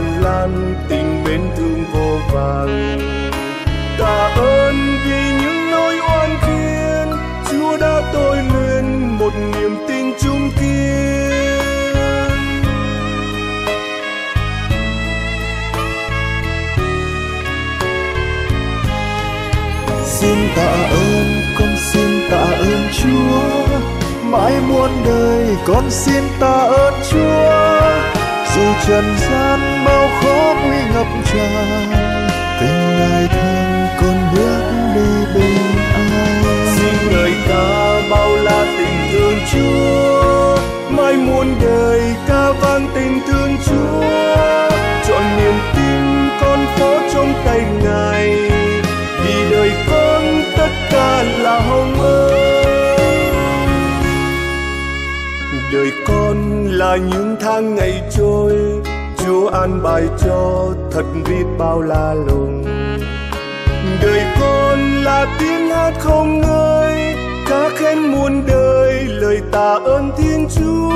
tràn lan tình bên thương vô vàng. tạ ơn vì những nỗi oan khiên chúa đã tôi luyện một niềm tin trung kiên. Xin tạ ơn, con xin tạ ơn chúa. Mãi muôn đời con xin tạ ơn chúa dù trần gian bao khó nguy ngập tràn. Tình ngài thương con bước đi bình an xin đời ca bao la tình thương chúa. Mai muôn đời ca vang tình thương chúa. Chọn niềm tin con phó trong tay ngài. Vì đời con tất cả là hồng ơn là những tháng ngày trôi, chúa an bài cho thật biết bao la lùng. Đời con là tiếng hát không ngơi, ca khen muôn đời lời tạ ơn thiên chúa.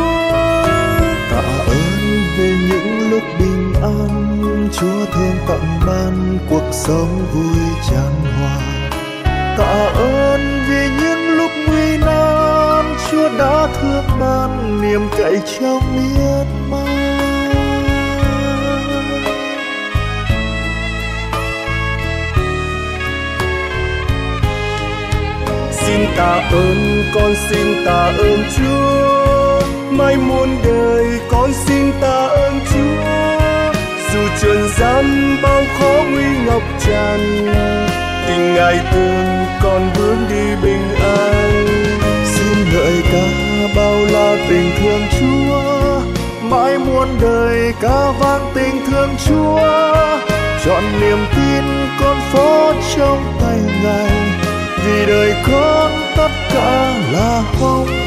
Tạ ơn về những lúc bình an, chúa thương tặng ban cuộc sống vui tràn hòa. Tạ ơn vì những lúc nguy nan, chúa đã thương ban niềm cậy trong miết man. Xin tạ ơn, con xin tạ ơn chúa. Mai muôn đời, con xin tạ ơn chúa. Dù trần gian bao khó nguy ngập tràn, tình ngài thương con bước đi bình an. Xin ngợi ca bao la tình thương chúa, mãi muôn đời ca vang tình thương chúa. Chọn niềm tin con phó trong tay ngài, vì đời con tất cả là hồng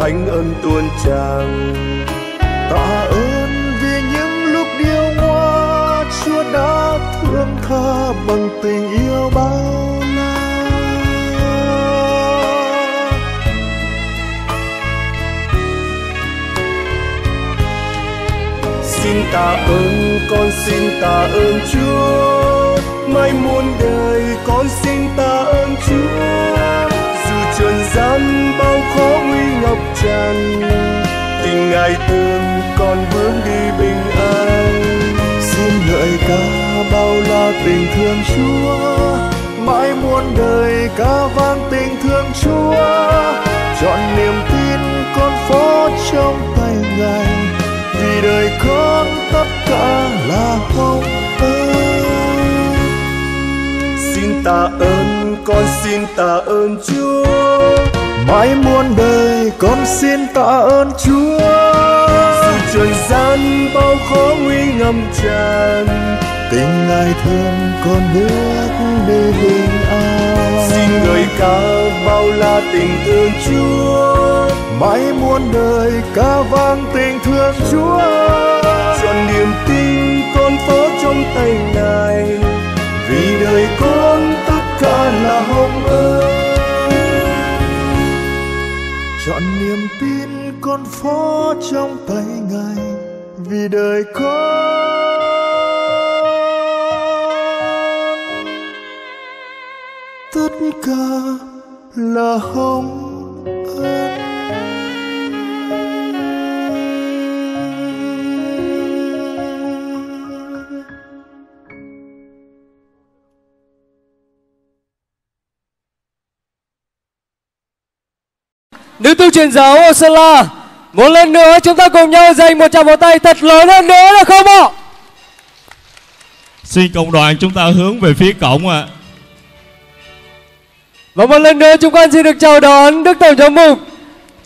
thánh ơn tuôn tràn tạ ơn vì những lúc điêu ngoa, chúa đã thương tha bằng tình yêu bao la. Xin tạ ơn, con xin tạ ơn chúa. Mai muôn đời, con xin tạ ơn chúa gian bao khó nguy ngập tràn. Tình ngài thương còn bước đi bình an. Xin ngợi ca bao la tình thương chúa. Mãi muôn đời ca vang tình thương chúa. Chọn niềm tin con phó trong tay ngài. Vì đời con tất cả là hồng ơn xin tạ ơn, con xin tạ ơn chúa mãi muôn đời con xin tạ ơn chúa. Dù trần gian bao khó nguy ngầm tràn. Tình ngài thương con bước đi bình an. Xin ngợi ca bao la tình thương chúa. Mãi muôn đời ca vang tình thương chúa. Chọn niềm tin con phó trong tay ngài. Vì đời con tất cả là hồng ơn con phó trong tay ngài vì đời con. Tất cả là hồng ân. Nữ tu truyền giáo Osala Một lần nữa chúng ta cùng nhau dành một tràng vỗ tay thật lớn hơn nữa được không ạ? Xin cộng đoàn chúng ta hướng về phía cổng ạ. Và một lần nữa chúng con xin được chào đón Đức Tổng giám mục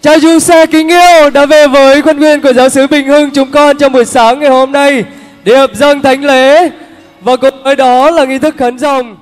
Cha Du Xe kính yêu đã về với khuôn viên của giáo sứ Bình Hưng chúng con trong buổi sáng ngày hôm nay để hợp dâng thánh lễ và cùng với đó là nghi thức khấn dòng.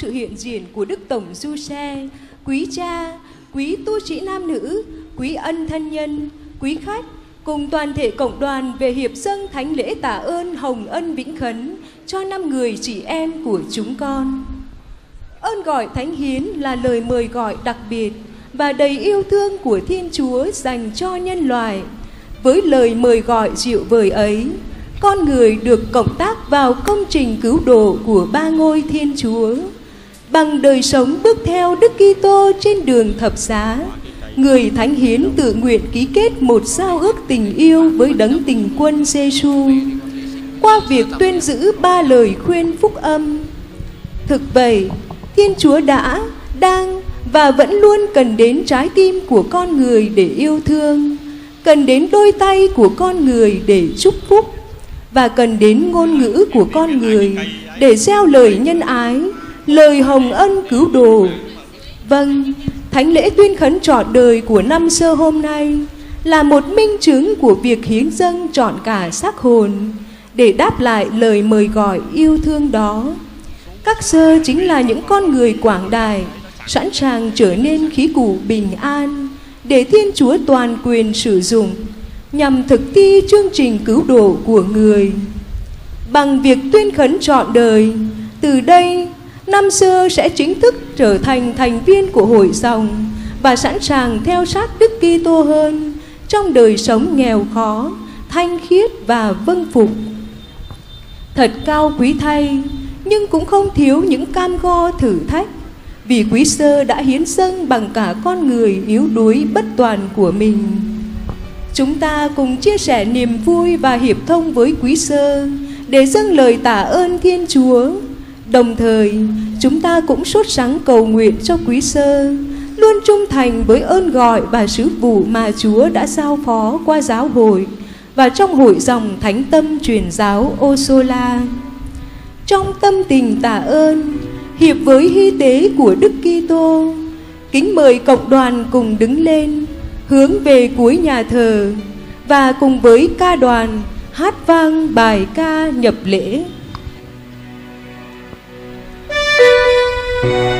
Sự hiện diện của Đức Tổng Du Xe, quý cha, quý tu sĩ nam nữ, quý ân thân nhân, quý khách cùng toàn thể cộng đoàn về hiệp dâng thánh lễ tạ ơn hồng ân vĩnh khấn cho năm người chị em của chúng con. Ơn gọi thánh hiến là lời mời gọi đặc biệt và đầy yêu thương của Thiên Chúa dành cho nhân loại. Với lời mời gọi dịu vời ấy, con người được cộng tác vào công trình cứu độ của ba ngôi Thiên Chúa. Bằng đời sống bước theo Đức Kitô trên đường thập giá, người thánh hiến tự nguyện ký kết một giao ước tình yêu với đấng tình quân Giêsu qua việc tuyên giữ ba lời khuyên phúc âm. Thực vậy, Thiên Chúa đã, đang và vẫn luôn cần đến trái tim của con người để yêu thương, cần đến đôi tay của con người để chúc phúc và cần đến ngôn ngữ của con người để gieo lời nhân ái, lời hồng ân cứu độ. Vâng, thánh lễ tuyên khấn trọn đời của năm sơ hôm nay là một minh chứng của việc hiến dâng trọn cả xác hồn để đáp lại lời mời gọi yêu thương đó. Các sơ chính là những con người quảng đại, sẵn sàng trở nên khí cụ bình an để Thiên Chúa toàn quyền sử dụng nhằm thực thi chương trình cứu độ của người. Bằng việc tuyên khấn trọn đời, từ đây năm xưa sẽ chính thức trở thành thành viên của hội dòng và sẵn sàng theo sát Đức Kitô hơn trong đời sống nghèo khó, thanh khiết và vâng phục. Thật cao quý thay, nhưng cũng không thiếu những cam go thử thách vì quý sơ đã hiến dâng bằng cả con người yếu đuối bất toàn của mình. Chúng ta cùng chia sẻ niềm vui và hiệp thông với quý sơ để dâng lời tạ ơn Thiên Chúa. Đồng thời, chúng ta cũng sốt sắng cầu nguyện cho quý sơ, luôn trung thành với ơn gọi và sứ vụ mà Chúa đã giao phó qua giáo hội và trong hội dòng thánh tâm truyền giáo Osola. Trong tâm tình tạ ơn, hiệp với hy tế của Đức Kitô, kính mời cộng đoàn cùng đứng lên, hướng về cuối nhà thờ và cùng với ca đoàn hát vang bài ca nhập lễ. Chúa ơi,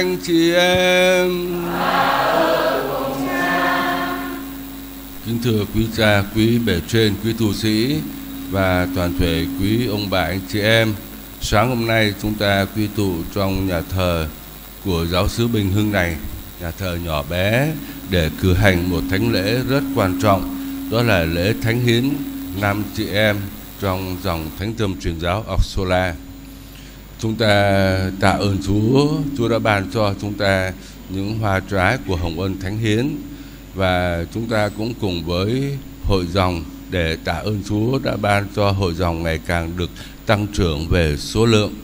anh chị em. Kính thưa quý cha, quý bề trên, quý tu sĩ và toàn thể quý ông bà anh chị em. Sáng hôm nay chúng ta quy tụ trong nhà thờ của giáo sứ Bình Hưng này, nhà thờ nhỏ bé để cử hành một thánh lễ rất quan trọng, đó là lễ thánh hiến nam chị em trong dòng thánh tâm truyền giáo Oxola. Chúng ta tạ ơn Chúa, Chúa đã ban cho chúng ta những hoa trái của hồng ân thánh hiến và chúng ta cũng cùng với hội dòng để tạ ơn Chúa đã ban cho hội dòng ngày càng được tăng trưởng về số lượng.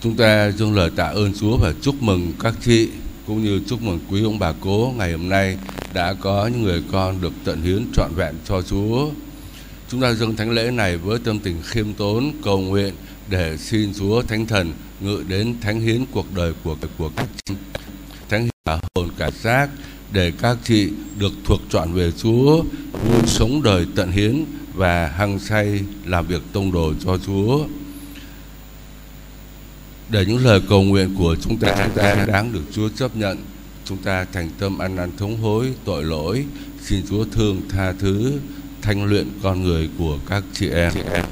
Chúng ta dâng lời tạ ơn Chúa và chúc mừng các chị cũng như chúc mừng quý ông bà cố ngày hôm nay đã có những người con được tận hiến trọn vẹn cho Chúa. Chúng ta dâng thánh lễ này với tâm tình khiêm tốn, cầu nguyện để xin Chúa Thánh Thần ngự đến thánh hiến cuộc đời của của các chị. Thánh hiến cả hồn cả xác để các chị được thuộc chọn về Chúa, vui sống đời tận hiến và hăng say làm việc tông đồ cho Chúa. Để những lời cầu nguyện của chúng ta, chúng ta đáng được Chúa chấp nhận, chúng ta thành tâm ăn năn thống hối tội lỗi, xin Chúa thương tha thứ, thanh luyện con người của các chị em. Chị em.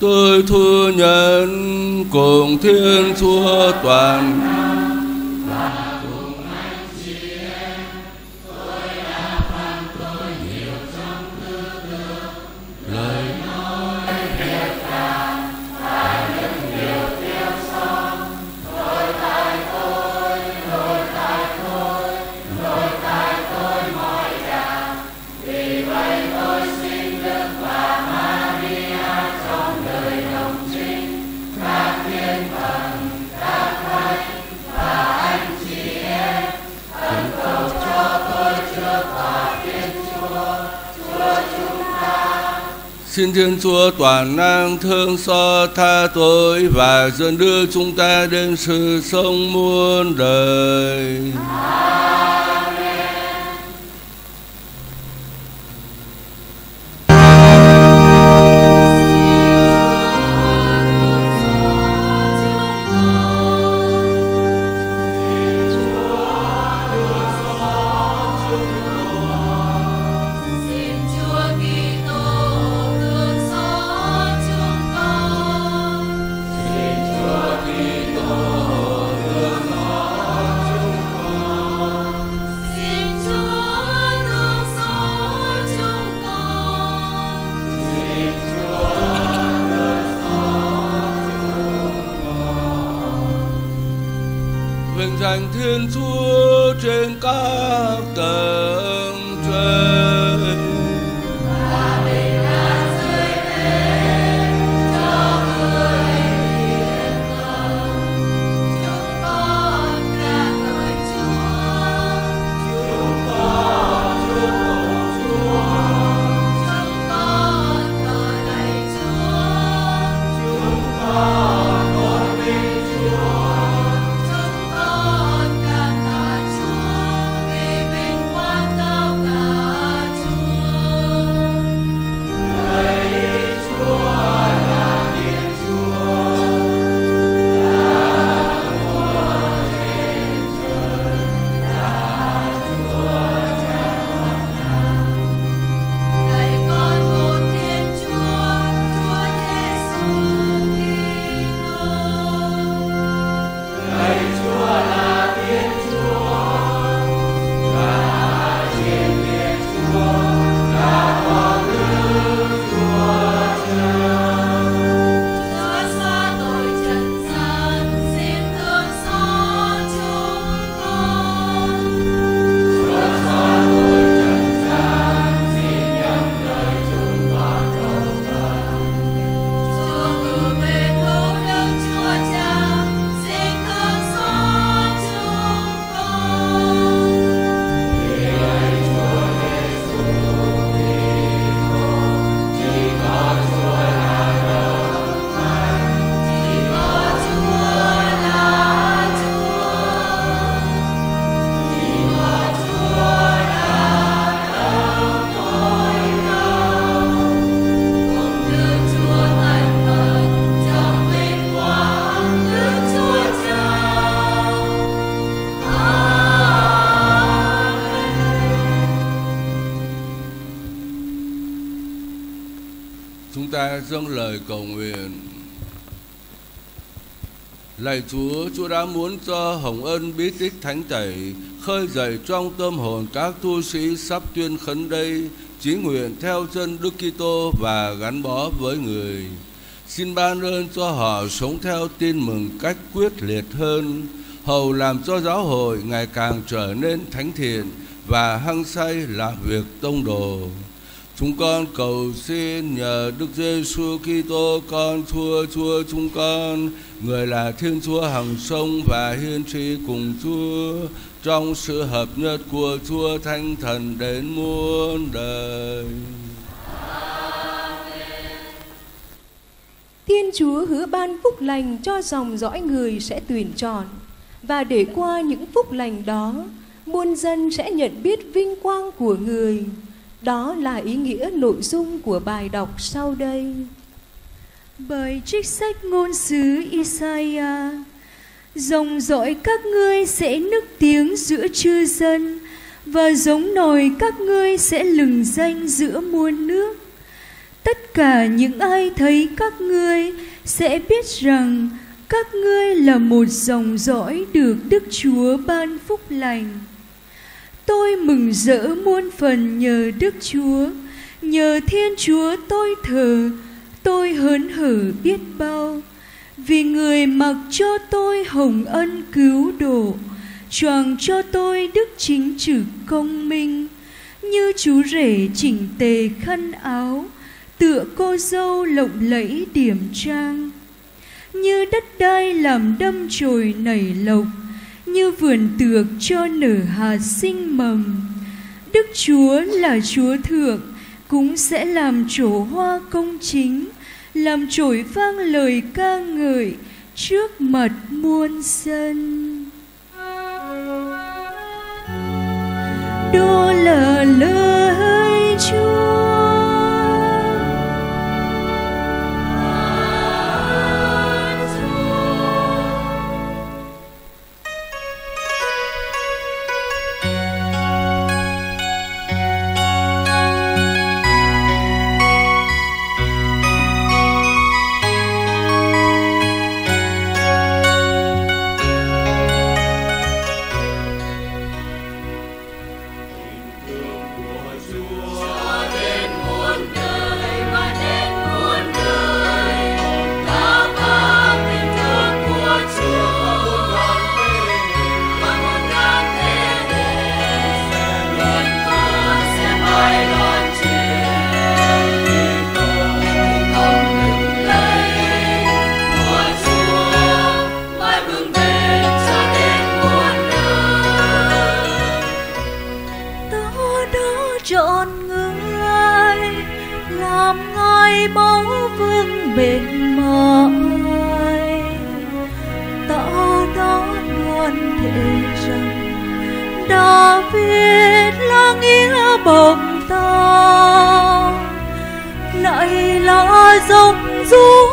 Tôi thừa nhận cùng Thiên Chúa toàn. Xin Thiên Chúa toàn năng thương xót tha tội và dẫn đưa chúng ta đến sự sống muôn đời. Amen. Lạy Chúa, Chúa đã muốn cho Hồng Ân bí tích thánh tẩy khơi dậy trong tâm hồn các tu sĩ sắp tuyên khấn đây chí nguyện theo chân Đức Kitô và gắn bó với người. Xin ban ơn cho họ sống theo tin mừng cách quyết liệt hơn, hầu làm cho giáo hội ngày càng trở nên thánh thiện và hăng say làm việc tông đồ. Chúng con cầu xin nhờ Đức Giêsu Kitô con Chúa Chúa chúng con, người là Thiên Chúa hằng sông và hiên tri cùng Chúa trong sự hợp nhất của Chúa Thánh Thần đến muôn đời. Thiên Chúa hứa ban phúc lành cho dòng dõi người sẽ tuyển chọn và để qua những phúc lành đó, muôn dân sẽ nhận biết vinh quang của người. Đó là ý nghĩa nội dung của bài đọc sau đây bởi trích sách ngôn sứ Isaiah Dòng dõi các ngươi sẽ nức tiếng giữa chư dân Và giống nồi các ngươi sẽ lừng danh giữa muôn nước Tất cả những ai thấy các ngươi sẽ biết rằng các ngươi là một dòng dõi được Đức Chúa ban phúc lành. Tôi mừng rỡ muôn phần nhờ Đức Chúa, nhờ Thiên Chúa tôi thờ, tôi hớn hở biết bao. Vì người mặc cho tôi hồng ân cứu độ, choàng cho tôi đức chính trực công minh, như chú rể chỉnh tề khăn áo, tựa cô dâu lộng lẫy điểm trang. Như đất đai làm đâm chồi nảy lộc như vườn tược cho nở hạt sinh mầm. Đức chúa là chúa thượng cũng sẽ làm trổ hoa công chính làm trổi vang lời ca ngợi trước mặt muôn dân. Đó là lời chúa. Bồng ta. Lại là dòng dối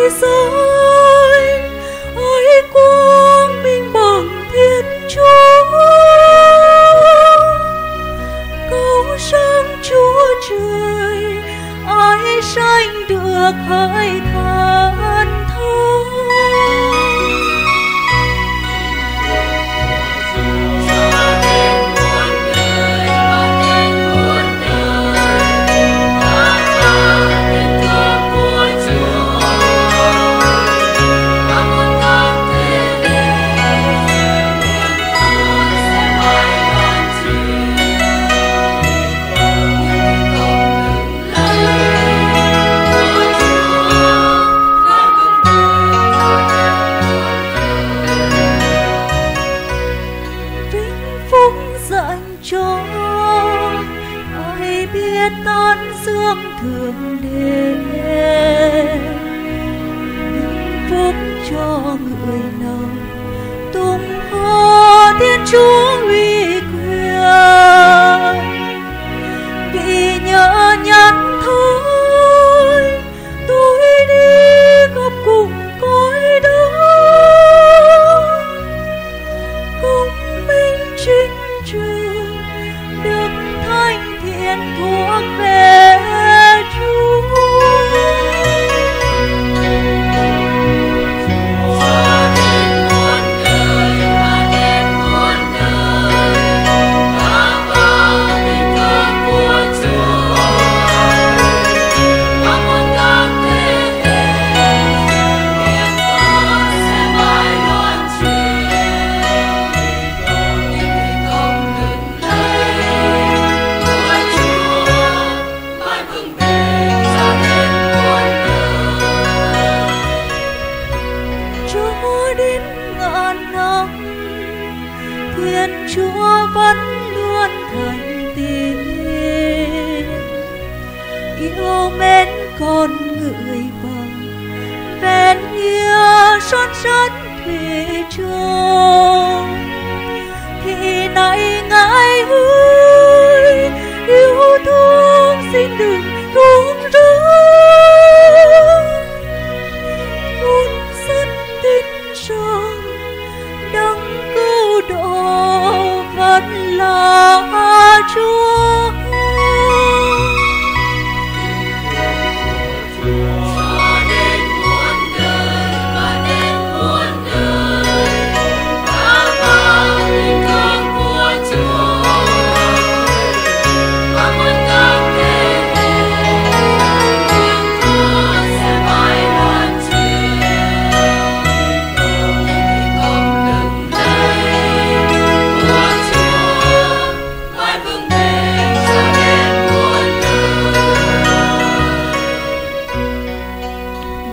trời giới ôi, quang minh bằng thiên chúa cầu sáng chúa trời, ai sanh được hay?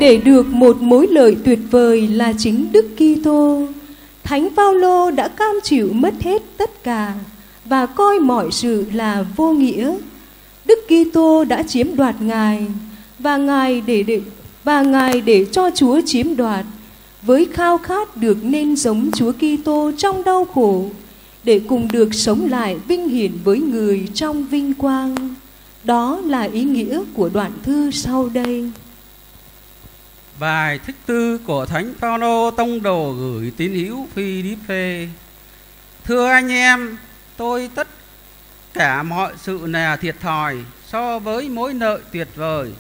Để được một mối lợi tuyệt vời là chính Đức Kitô, Thánh Phaolô đã cam chịu mất hết tất cả và coi mọi sự là vô nghĩa. Đức Kitô đã chiếm đoạt Ngài và Ngài để, để và Ngài để cho Chúa chiếm đoạt với khao khát được nên giống Chúa Kitô trong đau khổ để cùng được sống lại vinh hiển với người trong vinh quang. Đó là ý nghĩa của đoạn thư sau đây. Bài thích tư của Thánh Phaolô tông đồ gửi tín hữu Phi-đi-phê. Thưa anh em, tôi tất cả mọi sự là thiệt thòi so với mối nợ tuyệt vời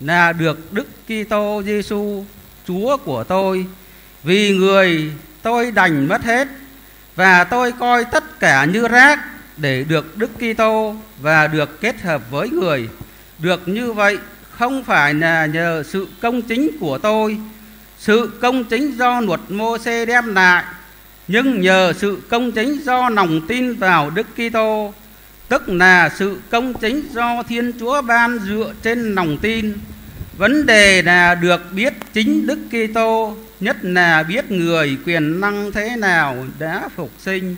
là được Đức Kitô Giêsu Chúa của tôi. Vì người tôi đành mất hết và tôi coi tất cả như rác để được Đức Kitô và được kết hợp với người. Được như vậy không phải là nhờ sự công chính của tôi, sự công chính do luật mô-xê đem lại, nhưng nhờ sự công chính do lòng tin vào Đức Kitô, tức là sự công chính do Thiên Chúa ban dựa trên lòng tin. Vấn đề là được biết chính Đức Kitô, nhất là biết người quyền năng thế nào đã phục sinh,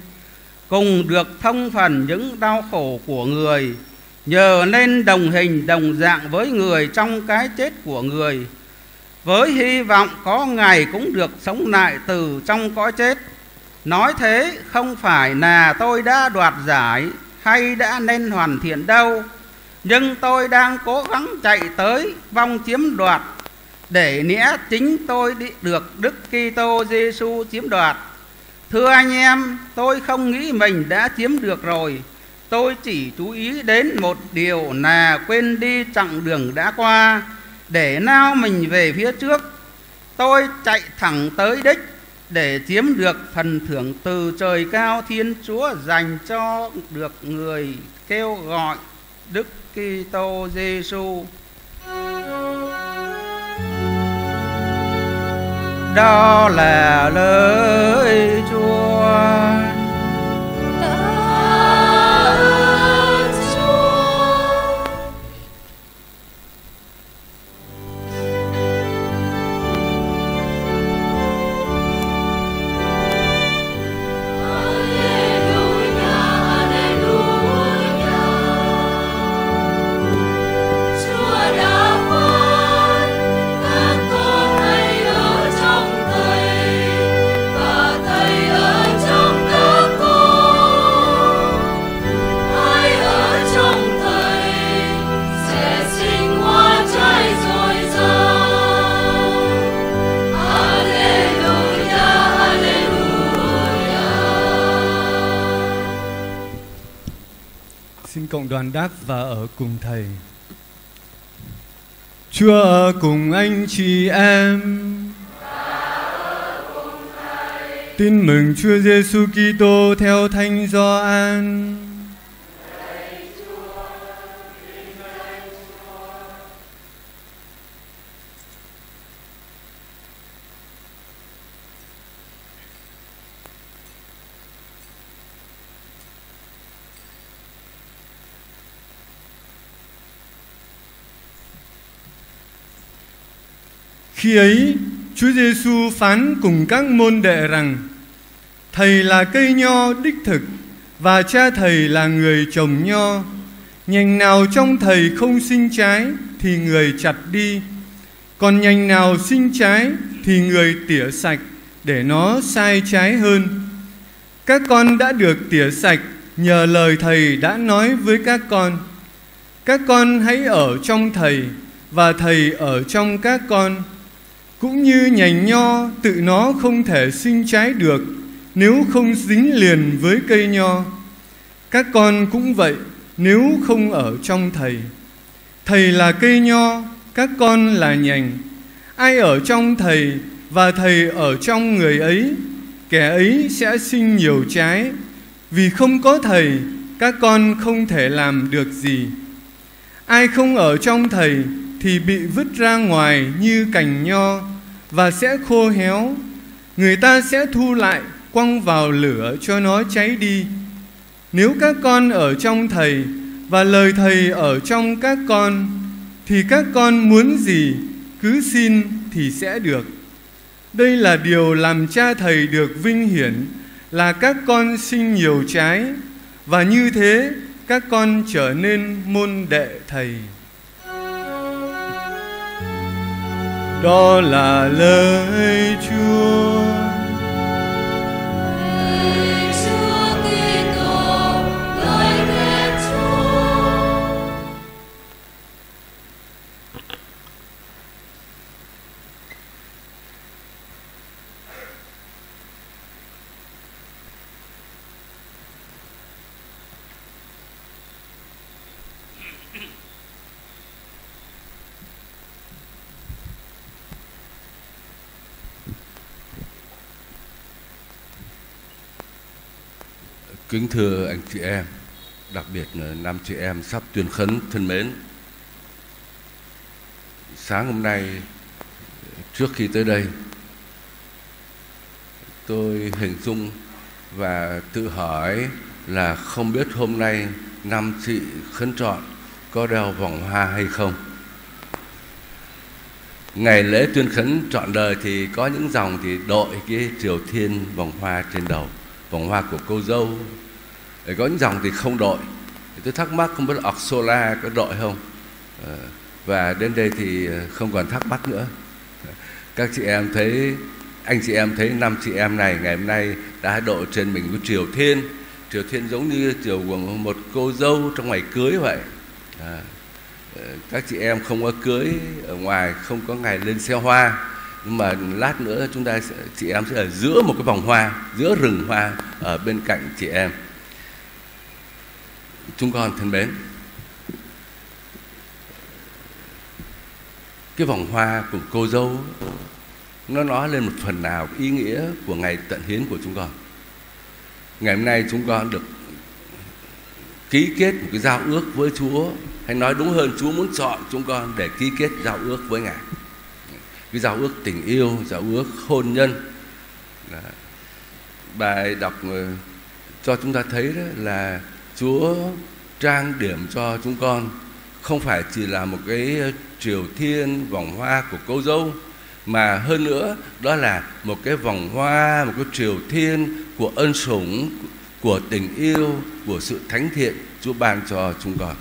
cùng được thông phần những đau khổ của người, nhờ nên đồng hình đồng dạng với người trong cái chết của người. Với hy vọng có ngày cũng được sống lại từ trong cõi chết. Nói thế không phải là tôi đã đoạt giải hay đã nên hoàn thiện đâu nhưng tôi đang cố gắng chạy tới vong chiếm đoạt để nghĩa chính tôi đi được Đức Kitô Giêsu chiếm đoạt. Thưa anh em, tôi không nghĩ mình đã chiếm được rồi, tôi chỉ chú ý đến một điều là quên đi chặng đường đã qua. Để nao mình về phía trước, tôi chạy thẳng tới đích để chiếm được phần thưởng từ trời cao thiên chúa dành cho được người kêu gọi đức kitô giêsu đó là lời chúa. Cộng đoàn đáp và ở cùng thầy. Chúa ở cùng anh chị em. Tin mừng Chúa Giêsu Kitô theo Thánh Gioan. Khi ấy, Chúa Giêsu phán cùng các môn đệ rằng: Thầy là cây nho đích thực và cha thầy là người trồng nho. Nhành nào trong thầy không sinh trái thì người chặt đi, còn nhành nào sinh trái thì người tỉa sạch để nó sai trái hơn. Các con đã được tỉa sạch nhờ lời thầy đã nói với các con. Các con hãy ở trong thầy và thầy ở trong các con. Cũng như nhành nho tự nó không thể sinh trái được nếu không dính liền với cây nho. Các con cũng vậy nếu không ở trong thầy. Thầy là cây nho, các con là nhành. Ai ở trong thầy và thầy ở trong người ấy, kẻ ấy sẽ sinh nhiều trái. Vì không có thầy, các con không thể làm được gì. Ai không ở trong thầy thì bị vứt ra ngoài như cành nho và sẽ khô héo. Người ta sẽ thu lại quăng vào lửa cho nó cháy đi. Nếu các con ở trong thầy và lời thầy ở trong các con, thì các con muốn gì, cứ xin thì sẽ được. Đây là điều làm cha thầy được vinh hiển, là các con sinh nhiều trái, và như thế các con trở nên môn đệ thầy. Đó là lời Chúa. Kính thưa anh chị em, đặc biệt là nam chị em sắp tuyên khấn thân mến. Sáng hôm nay trước khi tới đây tôi hình dung và tự hỏi là không biết hôm nay nam chị khấn trọn có đeo vòng hoa hay không. Ngày lễ tuyên khấn trọn đời thì có những dòng thì đội cái triều thiên vòng hoa trên đầu vòng hoa của cô dâu. Để có những dòng thì không đội. Thì tôi thắc mắc không biết là Oxola có đội không? Ờ, và đến đây thì ờ, không còn thắc mắc nữa. Các chị em thấy anh chị em thấy năm chị em này ngày hôm nay đã đội trên mình cái triều thiên. Triều thiên giống như triều của một cô dâu trong ngày cưới vậy. À, ờ, các chị em không có cưới ở ngoài không có ngày lên xe hoa nhưng mà lát nữa chúng ta sẽ, chị em sẽ ở giữa một cái vòng hoa giữa rừng hoa ở bên cạnh chị em. Chúng con thân mến cái vòng hoa của cô dâu nó nói lên một phần nào ý nghĩa của ngày tận hiến của chúng con. Ngày hôm nay chúng con được ký kết một cái giao ước với Chúa hay nói đúng hơn Chúa muốn chọn chúng con để ký kết giao ước với Ngài cái giao ước tình yêu, giao ước hôn nhân. Là bài đọc ờ, cho chúng ta thấy đó là Chúa trang điểm cho chúng con không phải chỉ là một cái triều thiên, vòng hoa của cô dâu, mà hơn nữa đó là một cái vòng hoa, một cái triều thiên của ân sủng, của tình yêu, của sự thánh thiện Chúa ban cho chúng con.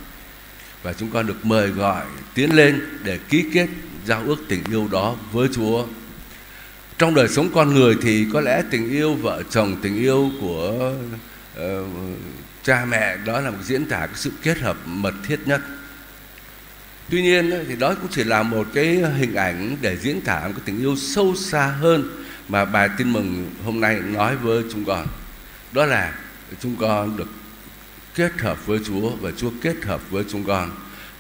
Và chúng con được mời gọi tiến lên để ký kết giao ước tình yêu đó với Chúa. Trong đời sống con người thì có lẽ tình yêu vợ chồng, tình yêu của uh, cha mẹ đó là một diễn tả cái sự kết hợp mật thiết nhất. Tuy nhiên thì đó cũng chỉ là một cái hình ảnh để diễn tả một cái tình yêu sâu xa hơn mà bài tin mừng hôm nay nói với chúng con. Đó là chúng con được kết hợp với Chúa và Chúa kết hợp với chúng con.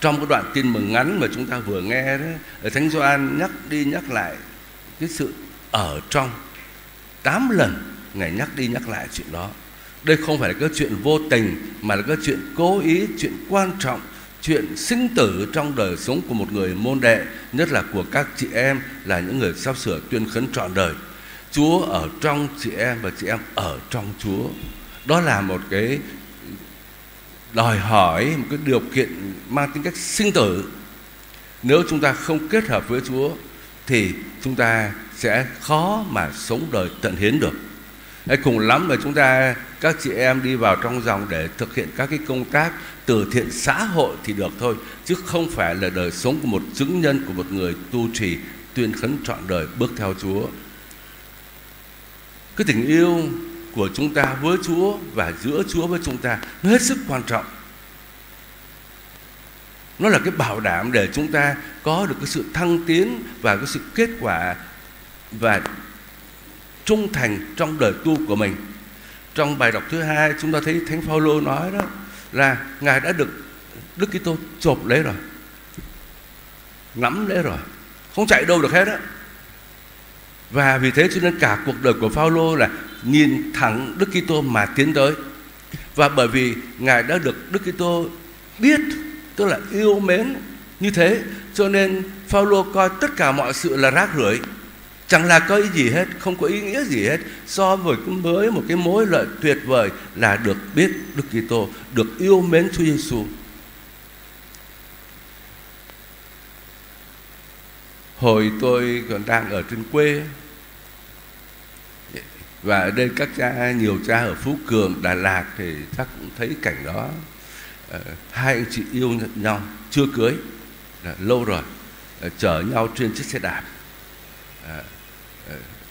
Trong cái đoạn tin mừng ngắn mà chúng ta vừa nghe đó, Thánh Gioan nhắc đi nhắc lại cái sự ở trong tám lần ngài nhắc đi nhắc lại chuyện đó. Đây không phải là cái chuyện vô tình mà là cái chuyện cố ý, chuyện quan trọng, chuyện sinh tử trong đời sống của một người môn đệ, nhất là của các chị em là những người sắp sửa tuyên khấn trọn đời. Chúa ở trong chị em và chị em ở trong Chúa. Đó là một cái đòi hỏi một cái điều kiện mang tính cách sinh tử. Nếu chúng ta không kết hợp với Chúa, thì chúng ta sẽ khó mà sống đời tận hiến được. Hay cùng lắm là chúng ta, các chị em đi vào trong dòng để thực hiện các cái công tác từ thiện xã hội thì được thôi, chứ không phải là đời sống của một chứng nhân, của một người tu trì, tuyên khấn trọn đời, bước theo Chúa. Cái tình yêu của chúng ta với Chúa và giữa Chúa với chúng ta nó hết sức quan trọng. Nó là cái bảo đảm để chúng ta có được cái sự thăng tiến và cái sự kết quả và trung thành trong đời tu của mình. Trong bài đọc thứ hai chúng ta thấy Thánh Phaolô nói đó là ngài đã được Đức Kitô chộp lấy rồi, nắm lấy rồi, không chạy đâu được hết á. Và vì thế cho nên cả cuộc đời của Phaolô là nhìn thẳng Đức Kitô mà tiến tới. Và bởi vì ngài đã được Đức Kitô biết, tức là yêu mến như thế, cho nên Phaolô coi tất cả mọi sự là rác rưởi chẳng là có ý gì hết không có ý nghĩa gì hết so với với một cái mối lợi tuyệt vời là được biết Đức Kitô được yêu mến Chúa Giêsu hồi tôi còn đang ở trên quê. Và ở đây các cha nhiều cha ở Phú Cường Đà Lạt thì chắc cũng thấy cảnh đó. À, hai anh chị yêu nhau chưa cưới lâu rồi à, chở nhau trên chiếc xe đạp. À,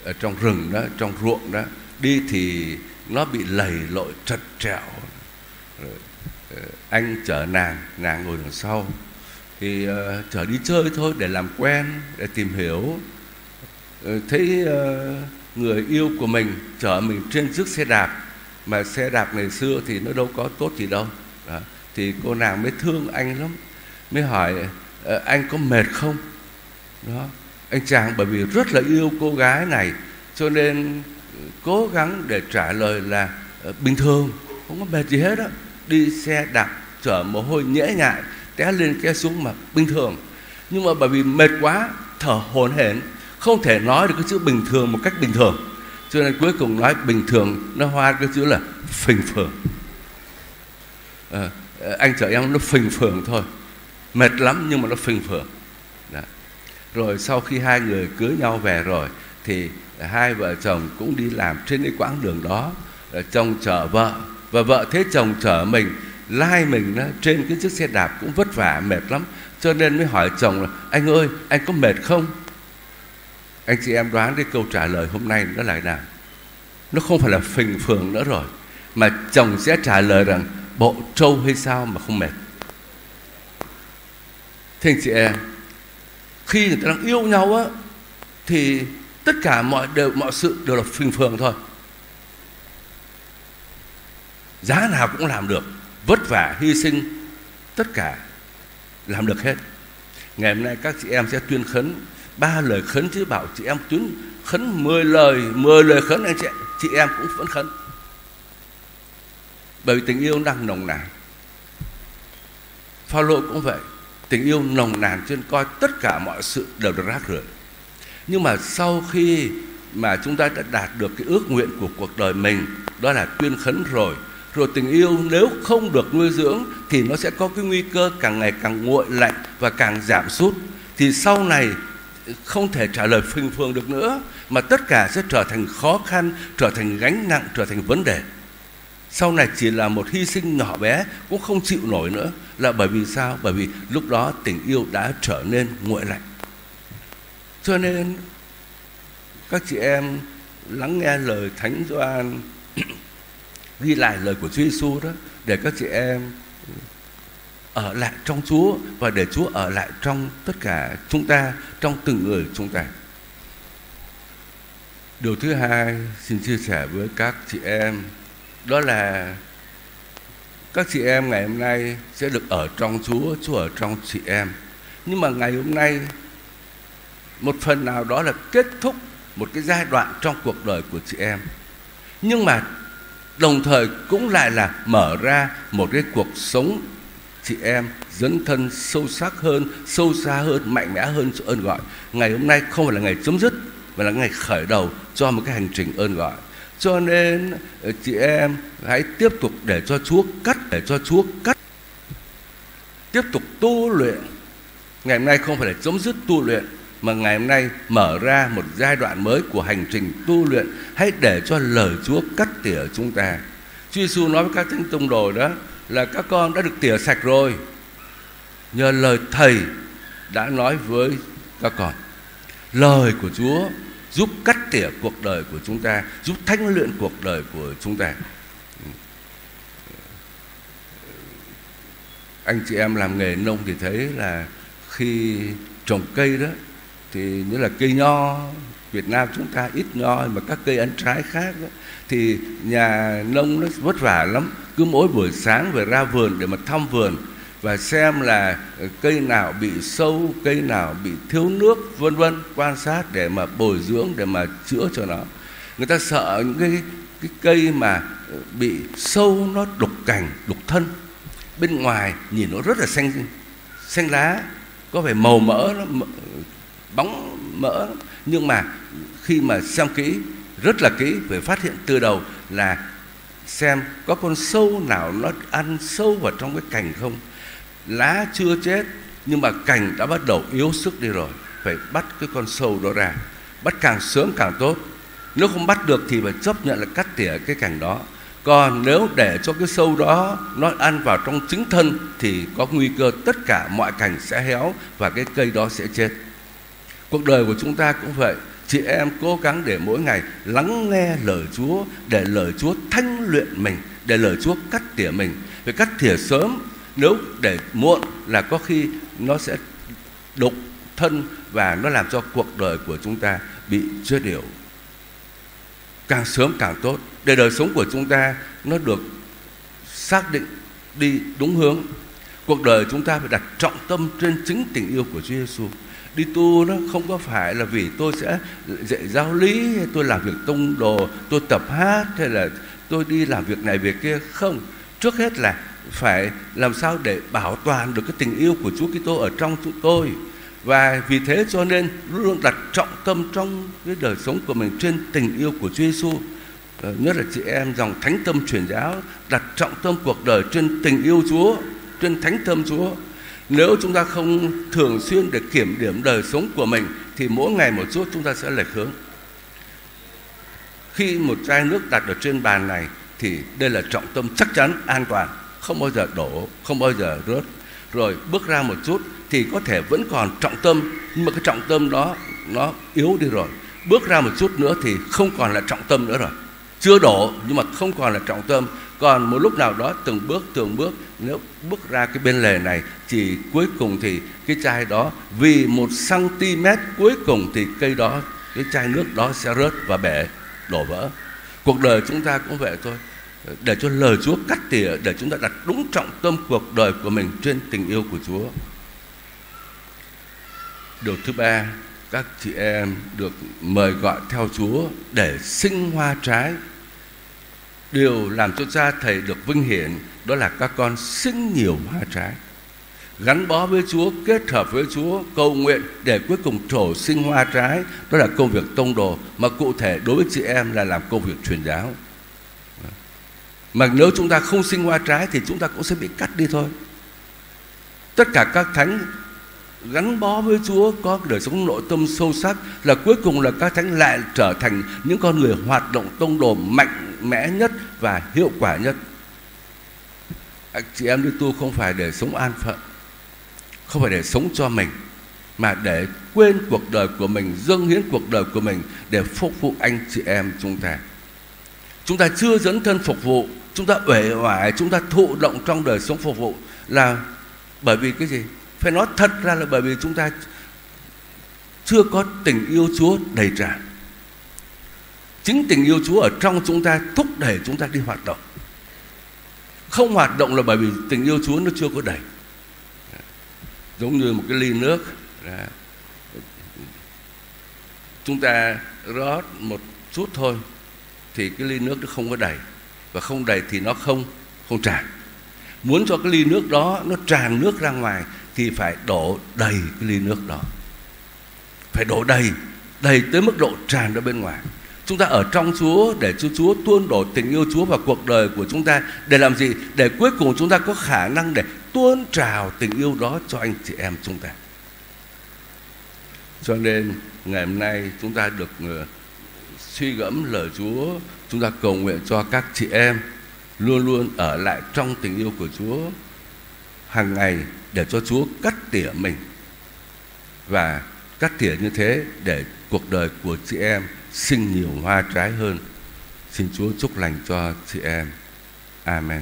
ở trong rừng đó trong ruộng đó đi thì nó bị lầy lội trật trẹo. Anh chở nàng nàng ngồi đằng sau thì uh, chở đi chơi thôi để làm quen để tìm hiểu. Uh, thấy uh, người yêu của mình chở mình trên chiếc xe đạp mà xe đạp ngày xưa thì nó đâu có tốt gì đâu. Đó. thì cô nàng mới thương anh lắm mới hỏi uh, anh có mệt không? Đó anh chàng bởi vì rất là yêu cô gái này cho nên cố gắng để trả lời là uh, bình thường không có mệt gì hết đó đi xe đạp chở mồ hôi nhễ nhại té lên té xuống mà bình thường. Nhưng mà bởi vì mệt quá thở hổn hển không thể nói được cái chữ bình thường một cách bình thường. Cho nên cuối cùng nói bình thường nó hoa cái chữ là phình phường. À, anh chở em nó phình phường thôi. Mệt lắm nhưng mà nó phình phường. Đó. rồi sau khi hai người cưới nhau về rồi thì hai vợ chồng cũng đi làm trên cái quãng đường đó. Chồng chở vợ và vợ thế chồng chở mình lai mình đó, trên cái chiếc xe đạp cũng vất vả mệt lắm. Cho nên mới hỏi chồng là anh ơi anh có mệt không? Anh chị em đoán cái câu trả lời hôm nay nó là nào nó không phải là phình phường nữa rồi mà chồng sẽ trả lời rằng bộ trâu hay sao mà không mệt? Thế anh chị em khi người ta đang yêu nhau á thì tất cả mọi đều mọi sự đều là phình phường thôi. Giá nào cũng làm được vất vả hy sinh, tất cả làm được hết. Ngày hôm nay các chị em sẽ tuyên khấn ba lời khấn chứ bảo chị em tuyên khấn 10 lời 10 lời khấn anh chị chị em cũng vẫn khấn. Bởi vì tình yêu đang nồng nàn. Phaolô cũng vậy, tình yêu nồng nàn trên coi tất cả mọi sự đều được rác rưởi. Nhưng mà sau khi mà chúng ta đã đạt được cái ước nguyện của cuộc đời mình, đó là tuyên khấn rồi rồi tình yêu nếu không được nuôi dưỡng thì nó sẽ có cái nguy cơ càng ngày càng nguội lạnh và càng giảm sút. Thì sau này không thể trả lời phình phường được nữa, mà tất cả sẽ trở thành khó khăn, trở thành gánh nặng, trở thành vấn đề. Sau này chỉ là một hy sinh nhỏ bé cũng không chịu nổi nữa là bởi vì sao? Bởi vì lúc đó tình yêu đã trở nên nguội lạnh. Cho nên các chị em lắng nghe lời thánh Gioan ghi lại lời của Chúa Giêsu đó để các chị em ở lại trong Chúa và để Chúa ở lại trong tất cả chúng ta, trong từng người chúng ta. Điều thứ hai xin chia sẻ với các chị em đó là các chị em ngày hôm nay sẽ được ở trong Chúa, Chúa ở trong chị em. Nhưng mà ngày hôm nay một phần nào đó là kết thúc một cái giai đoạn trong cuộc đời của chị em. Nhưng mà đồng thời cũng lại là mở ra một cái cuộc sống chị em dấn thân sâu sắc hơn, sâu xa hơn, mạnh mẽ hơn sự ơn gọi. Ngày hôm nay không phải là ngày chấm dứt mà là ngày khởi đầu cho một cái hành trình ơn gọi. Cho nên ờ, chị em hãy tiếp tục để cho Chúa cắt, để cho Chúa cắt. Tiếp tục tu luyện. Ngày hôm nay không phải là chấm dứt tu luyện mà ngày hôm nay mở ra một giai đoạn mới của hành trình tu luyện. Hãy để cho lời Chúa cắt tỉa chúng ta. Chúa Giêsu nói với các thánh tông đồ đó là các con đã được tỉa sạch rồi. Nhờ lời Thầy đã nói với các con. Lời của Chúa giúp cắt tỉa cuộc đời của chúng ta, giúp thanh luyện cuộc đời của chúng ta. Anh chị em làm nghề nông thì thấy là khi trồng cây đó thì như là cây nho Việt Nam chúng ta ít nho mà các cây ăn trái khác đó, thì nhà nông nó vất vả lắm cứ mỗi buổi sáng phải ra vườn để mà thăm vườn và xem là cây nào bị sâu, cây nào bị thiếu nước, vân vân, quan sát để mà bồi dưỡng để mà chữa cho nó. Người ta sợ những cái cái cây mà bị sâu nó đục cành, đục thân. Bên ngoài nhìn nó rất là xanh xanh lá, có vẻ màu mỡ nó bóng mỡ. Nhưng mà khi mà xem kỹ, rất là kỹ, phải phát hiện từ đầu là xem có con sâu nào nó ăn sâu vào trong cái cành không. Lá chưa chết, nhưng mà cành đã bắt đầu yếu sức đi rồi. Phải bắt cái con sâu đó ra. Bắt càng sớm càng tốt. Nếu không bắt được thì phải chấp nhận là cắt tỉa cái cành đó. Còn nếu để cho cái sâu đó nó ăn vào trong trứng thân thì có nguy cơ tất cả mọi cành sẽ héo và cái cây đó sẽ chết cuộc đời của chúng ta cũng vậy. Chị em cố gắng để mỗi ngày lắng nghe lời Chúa, để lời Chúa thanh luyện mình, để lời Chúa cắt tỉa mình. Phải cắt tỉa sớm, nếu để muộn là có khi nó sẽ đục thân và nó làm cho cuộc đời của chúng ta bị chết điều càng sớm càng tốt. Để đời sống của chúng ta nó được xác định đi đúng hướng, cuộc đời chúng ta phải đặt trọng tâm trên chính tình yêu của Chúa Giêsu đi tu nó không có phải là vì tôi sẽ dạy giáo lý, tôi làm việc tông đồ, tôi tập hát hay là tôi đi làm việc này việc kia. Không, trước hết là phải làm sao để bảo toàn được cái tình yêu của Chúa Kitô ở trong chúng tôi. Và vì thế cho nên luôn luôn đặt trọng tâm trong cái đời sống của mình trên tình yêu của Chúa Giêsu. Ờ, nhất là chị em dòng thánh tâm truyền giáo, đặt trọng tâm cuộc đời trên tình yêu Chúa, trên thánh tâm Chúa nếu chúng ta không thường xuyên để kiểm điểm đời sống của mình, thì mỗi ngày một chút chúng ta sẽ lệch hướng. Khi một chai nước đặt ở trên bàn này, thì đây là trọng tâm chắc chắn, an toàn, không bao giờ đổ, không bao giờ rớt. Rồi bước ra một chút thì có thể vẫn còn trọng tâm, nhưng mà cái trọng tâm đó, nó yếu đi rồi. Bước ra một chút nữa thì không còn là trọng tâm nữa rồi. Chưa đổ, nhưng mà không còn là trọng tâm còn một lúc nào đó từng bước từng bước nếu bước ra cái bên lề này thì cuối cùng thì cái chai đó vì một cm cuối cùng thì cây đó cái chai nước đó sẽ rớt và bể đổ vỡ cuộc đời chúng ta cũng vậy thôi để cho lời Chúa cắt tỉa để chúng ta đặt đúng trọng tâm cuộc đời của mình trên tình yêu của Chúa. Điều thứ ba, các chị em được mời gọi theo Chúa để sinh hoa trái. Điều làm cho cha thầy được vinh hiển đó là các con sinh nhiều hoa trái. Gắn bó với Chúa, kết hợp với Chúa, cầu nguyện để cuối cùng trổ sinh hoa trái. Đó là công việc tông đồ mà cụ thể đối với chị em là làm công việc truyền giáo. Mà nếu chúng ta không sinh hoa trái thì chúng ta cũng sẽ bị cắt đi thôi. Tất cả các thánh gắn bó với Chúa có đời sống nội tâm sâu sắc là cuối cùng là các thánh lại trở thành những con người hoạt động tông đồ mạnh mẽ nhất và hiệu quả nhất. anh Chị em đi tu không phải để sống an phận, không phải để sống cho mình, mà để quên cuộc đời của mình, dâng hiến cuộc đời của mình để phục vụ anh chị em chúng ta. Chúng ta chưa dẫn thân phục vụ chúng ta uể oải chúng ta thụ động trong đời sống phục vụ là bởi vì cái gì phải nói thật ra là bởi vì chúng ta chưa có tình yêu Chúa đầy tràn. Chính tình yêu Chúa ở trong chúng ta thúc đẩy chúng ta đi hoạt động. Không hoạt động là bởi vì tình yêu Chúa nó chưa có đầy. Giống như một cái ly nước chúng ta rót một chút thôi thì cái ly nước nó không có đầy. Và không đầy thì nó không không tràn. Muốn cho cái ly nước đó nó tràn nước ra ngoài thì phải đổ đầy cái ly nước đó. Phải đổ đầy đầy tới mức độ tràn ra bên ngoài. Chúng ta ở trong Chúa để Chúa Chúa tuôn đổ tình yêu Chúa vào cuộc đời của chúng ta, để làm gì? Để cuối cùng chúng ta có khả năng để tuôn trào tình yêu đó cho anh chị em chúng ta. Cho nên ngày hôm nay chúng ta được ờ, suy gẫm lời Chúa, chúng ta cầu nguyện cho các chị em luôn luôn ở lại trong tình yêu của Chúa. Hàng ngày để cho Chúa cắt tỉa mình và cắt tỉa như thế để cuộc đời của chị em sinh nhiều hoa trái hơn. Xin Chúa chúc lành cho chị em. Amen.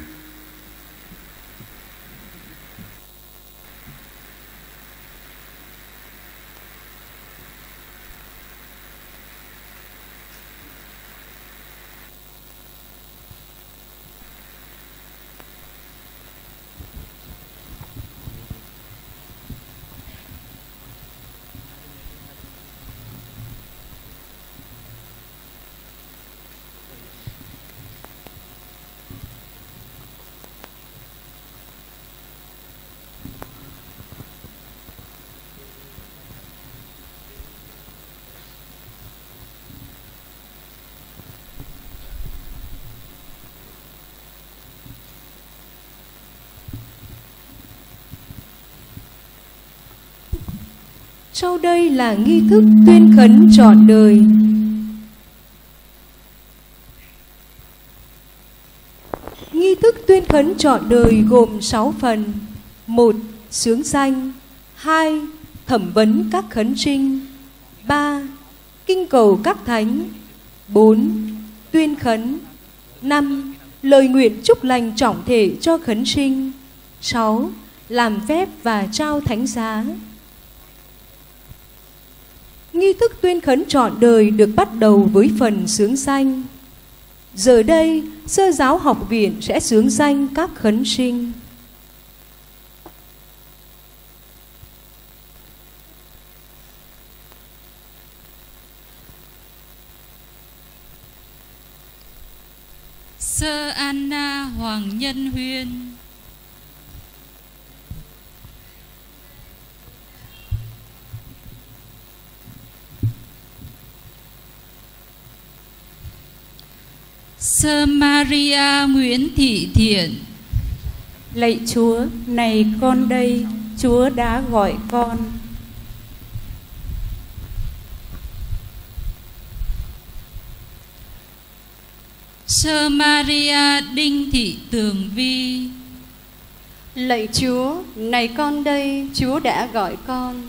Sau đây là nghi thức tuyên khấn trọn đời. Nghi thức tuyên khấn trọn đời gồm 6 phần. một, Sướng danh 2. Thẩm vấn các khấn trinh 3. Kinh cầu các thánh 4. Tuyên khấn 5. Lời nguyện chúc lành trọng thể cho khấn sinh 6. Làm phép và trao thánh giá Nghi thức tuyên khấn trọn đời được bắt đầu với phần sướng danh. Giờ đây, sơ giáo học viện sẽ sướng danh các khấn sinh. Sơ Anna Hoàng Nhân Huyên Sơ Maria Nguyễn Thị Thiện Lạy Chúa, này con đây, Chúa đã gọi con. Sơ Maria Đinh Thị Tường Vi Lạy Chúa, này con đây, Chúa đã gọi con.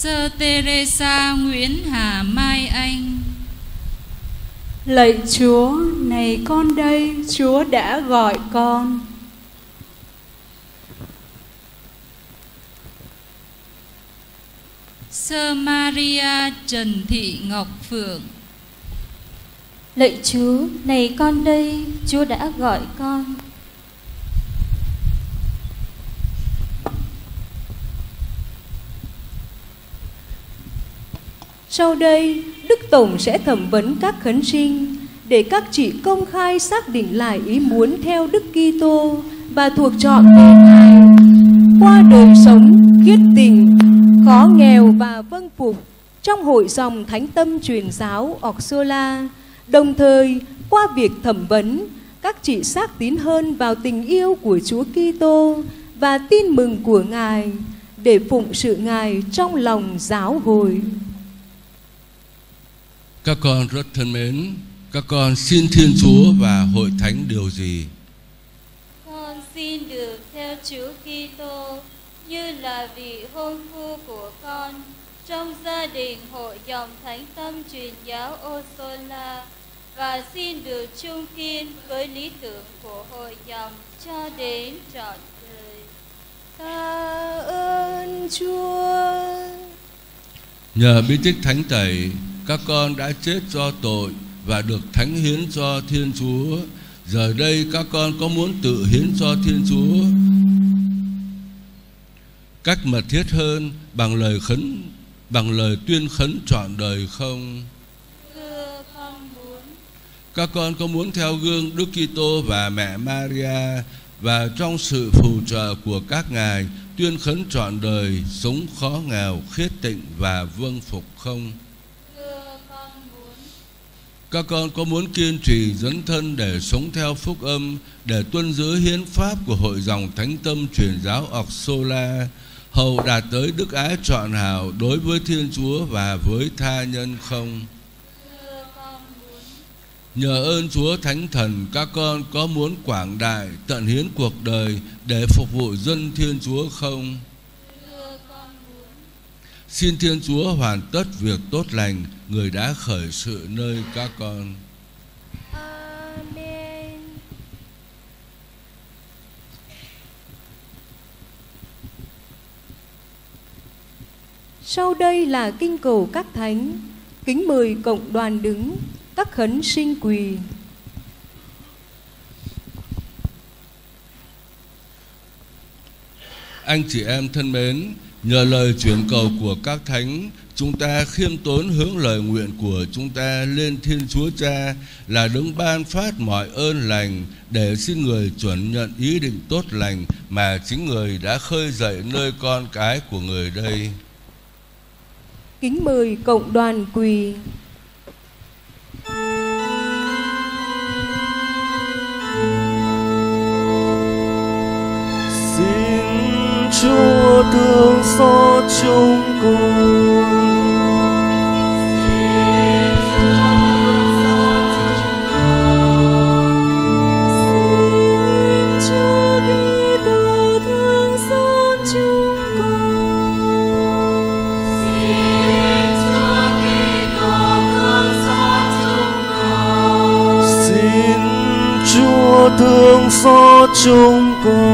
Sơ Teresa Nguyễn Hà Mai Anh Lạy Chúa, này con đây, Chúa đã gọi con. Sơ Maria Trần Thị Ngọc Phượng Lạy Chúa, này con đây, Chúa đã gọi con. Sau đây, Đức Tổng sẽ thẩm vấn các khấn sinh để các chị công khai xác định lại ý muốn theo Đức Kitô và thuộc chọn về Ngài qua đời sống khiết tình, khó nghèo và vâng phục trong hội dòng Thánh Tâm truyền giáo Oxola, đồng thời qua việc thẩm vấn các chị xác tín hơn vào tình yêu của Chúa Kitô và tin mừng của Ngài để phụng sự Ngài trong lòng giáo hội. Các con rất thân mến, các con xin Thiên Chúa và hội thánh điều gì? Con xin được theo Chúa Kitô như là vị hôn phu của con trong gia đình hội dòng Thánh Tâm truyền giáo Osola và xin được chung kiên với lý tưởng của hội dòng cho đến trọn đời. Ta ơn Chúa. Nhờ bí tích thánh tẩy, các con đã chết do tội và được thánh hiến cho Thiên Chúa. Giờ đây các con có muốn tự hiến cho Thiên Chúa cách mật thiết hơn bằng lời khấn, bằng lời tuyên khấn trọn đời không? Thưa con muốn. Các con có muốn theo gương Đức Kitô và mẹ Maria và trong sự phù trợ của các ngài tuyên khấn trọn đời, sống khó nghèo, khiết tịnh và vâng phục không? Các con có muốn kiên trì dấn thân để sống theo phúc âm để tuân giữ hiến pháp của hội dòng thánh tâm truyền giáo Oxola hầu đạt tới đức ái trọn hảo đối với Thiên Chúa và với tha nhân không? Nhờ ơn Chúa Thánh Thần, các con có muốn quảng đại, tận hiến cuộc đời để phục vụ dân Thiên Chúa không? Xin Thiên Chúa hoàn tất việc tốt lành, người đã khởi sự nơi các con. Sau đây là kinh cầu các thánh, kính mời cộng đoàn đứng, các khấn sinh quỳ. Anh chị em thân mến, nhờ lời chuyển cầu của các thánh, chúng ta khiêm tốn hướng lời nguyện của chúng ta lên Thiên Chúa Cha là đứng ban phát mọi ơn lành để xin người chuẩn nhận ý định tốt lành mà chính người đã khơi dậy nơi con cái của người đây. Kính mời cộng đoàn quỳ. Xin thương xót chúng con. thương xót chúng con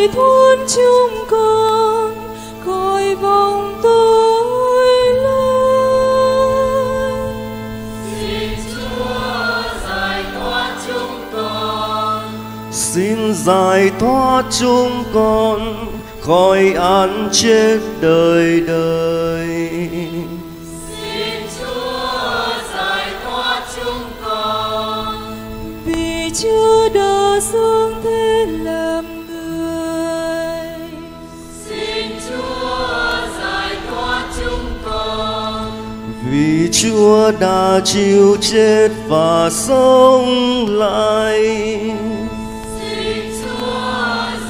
xin thoát chúng con khỏi vòng tôi lớn xin Chúa giải thoát chúng con. Xin giải thoát chúng con khỏi án chết đời đời. Chúa đã chịu chết và sống lại. Xin Chúa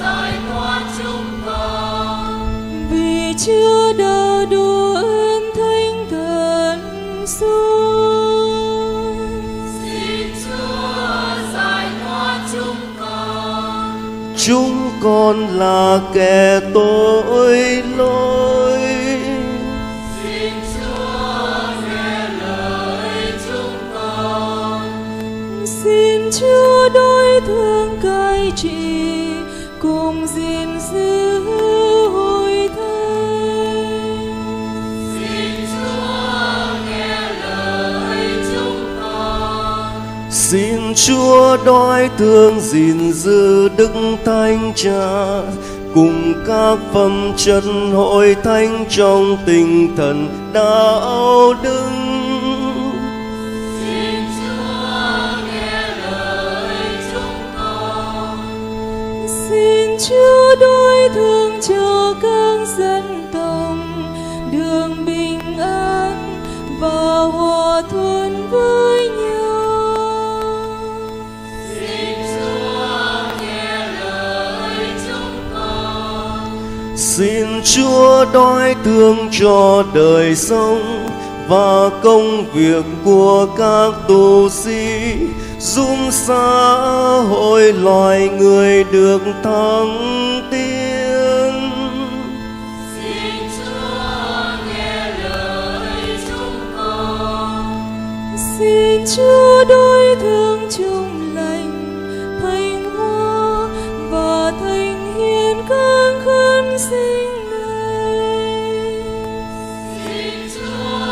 giải thoát chúng con. Vì Chúa đã đủ ơn thánh thần xuống xin Chúa giải thoát chúng con. Chúng con là kẻ tội lỗi xin Chúa đối thương cai trị cùng gìn giữ hội thánh xin Chúa nghe lời chúng con. Xin Chúa đói thương gìn giữ đức thánh cha cùng các phẩm chất hội thánh trong tinh thần đạo đức thương cho các dân tộc. Đường bình an và hòa thuận với nhau. Xin Chúa nghe lời chúng con. Xin Chúa đói thương cho đời sống và công việc của các tu sĩ. Giúp xã hội loài người được thăng Chúa đối thương chung lành thành hoa và thành hiền các khấn sinh xin Chúa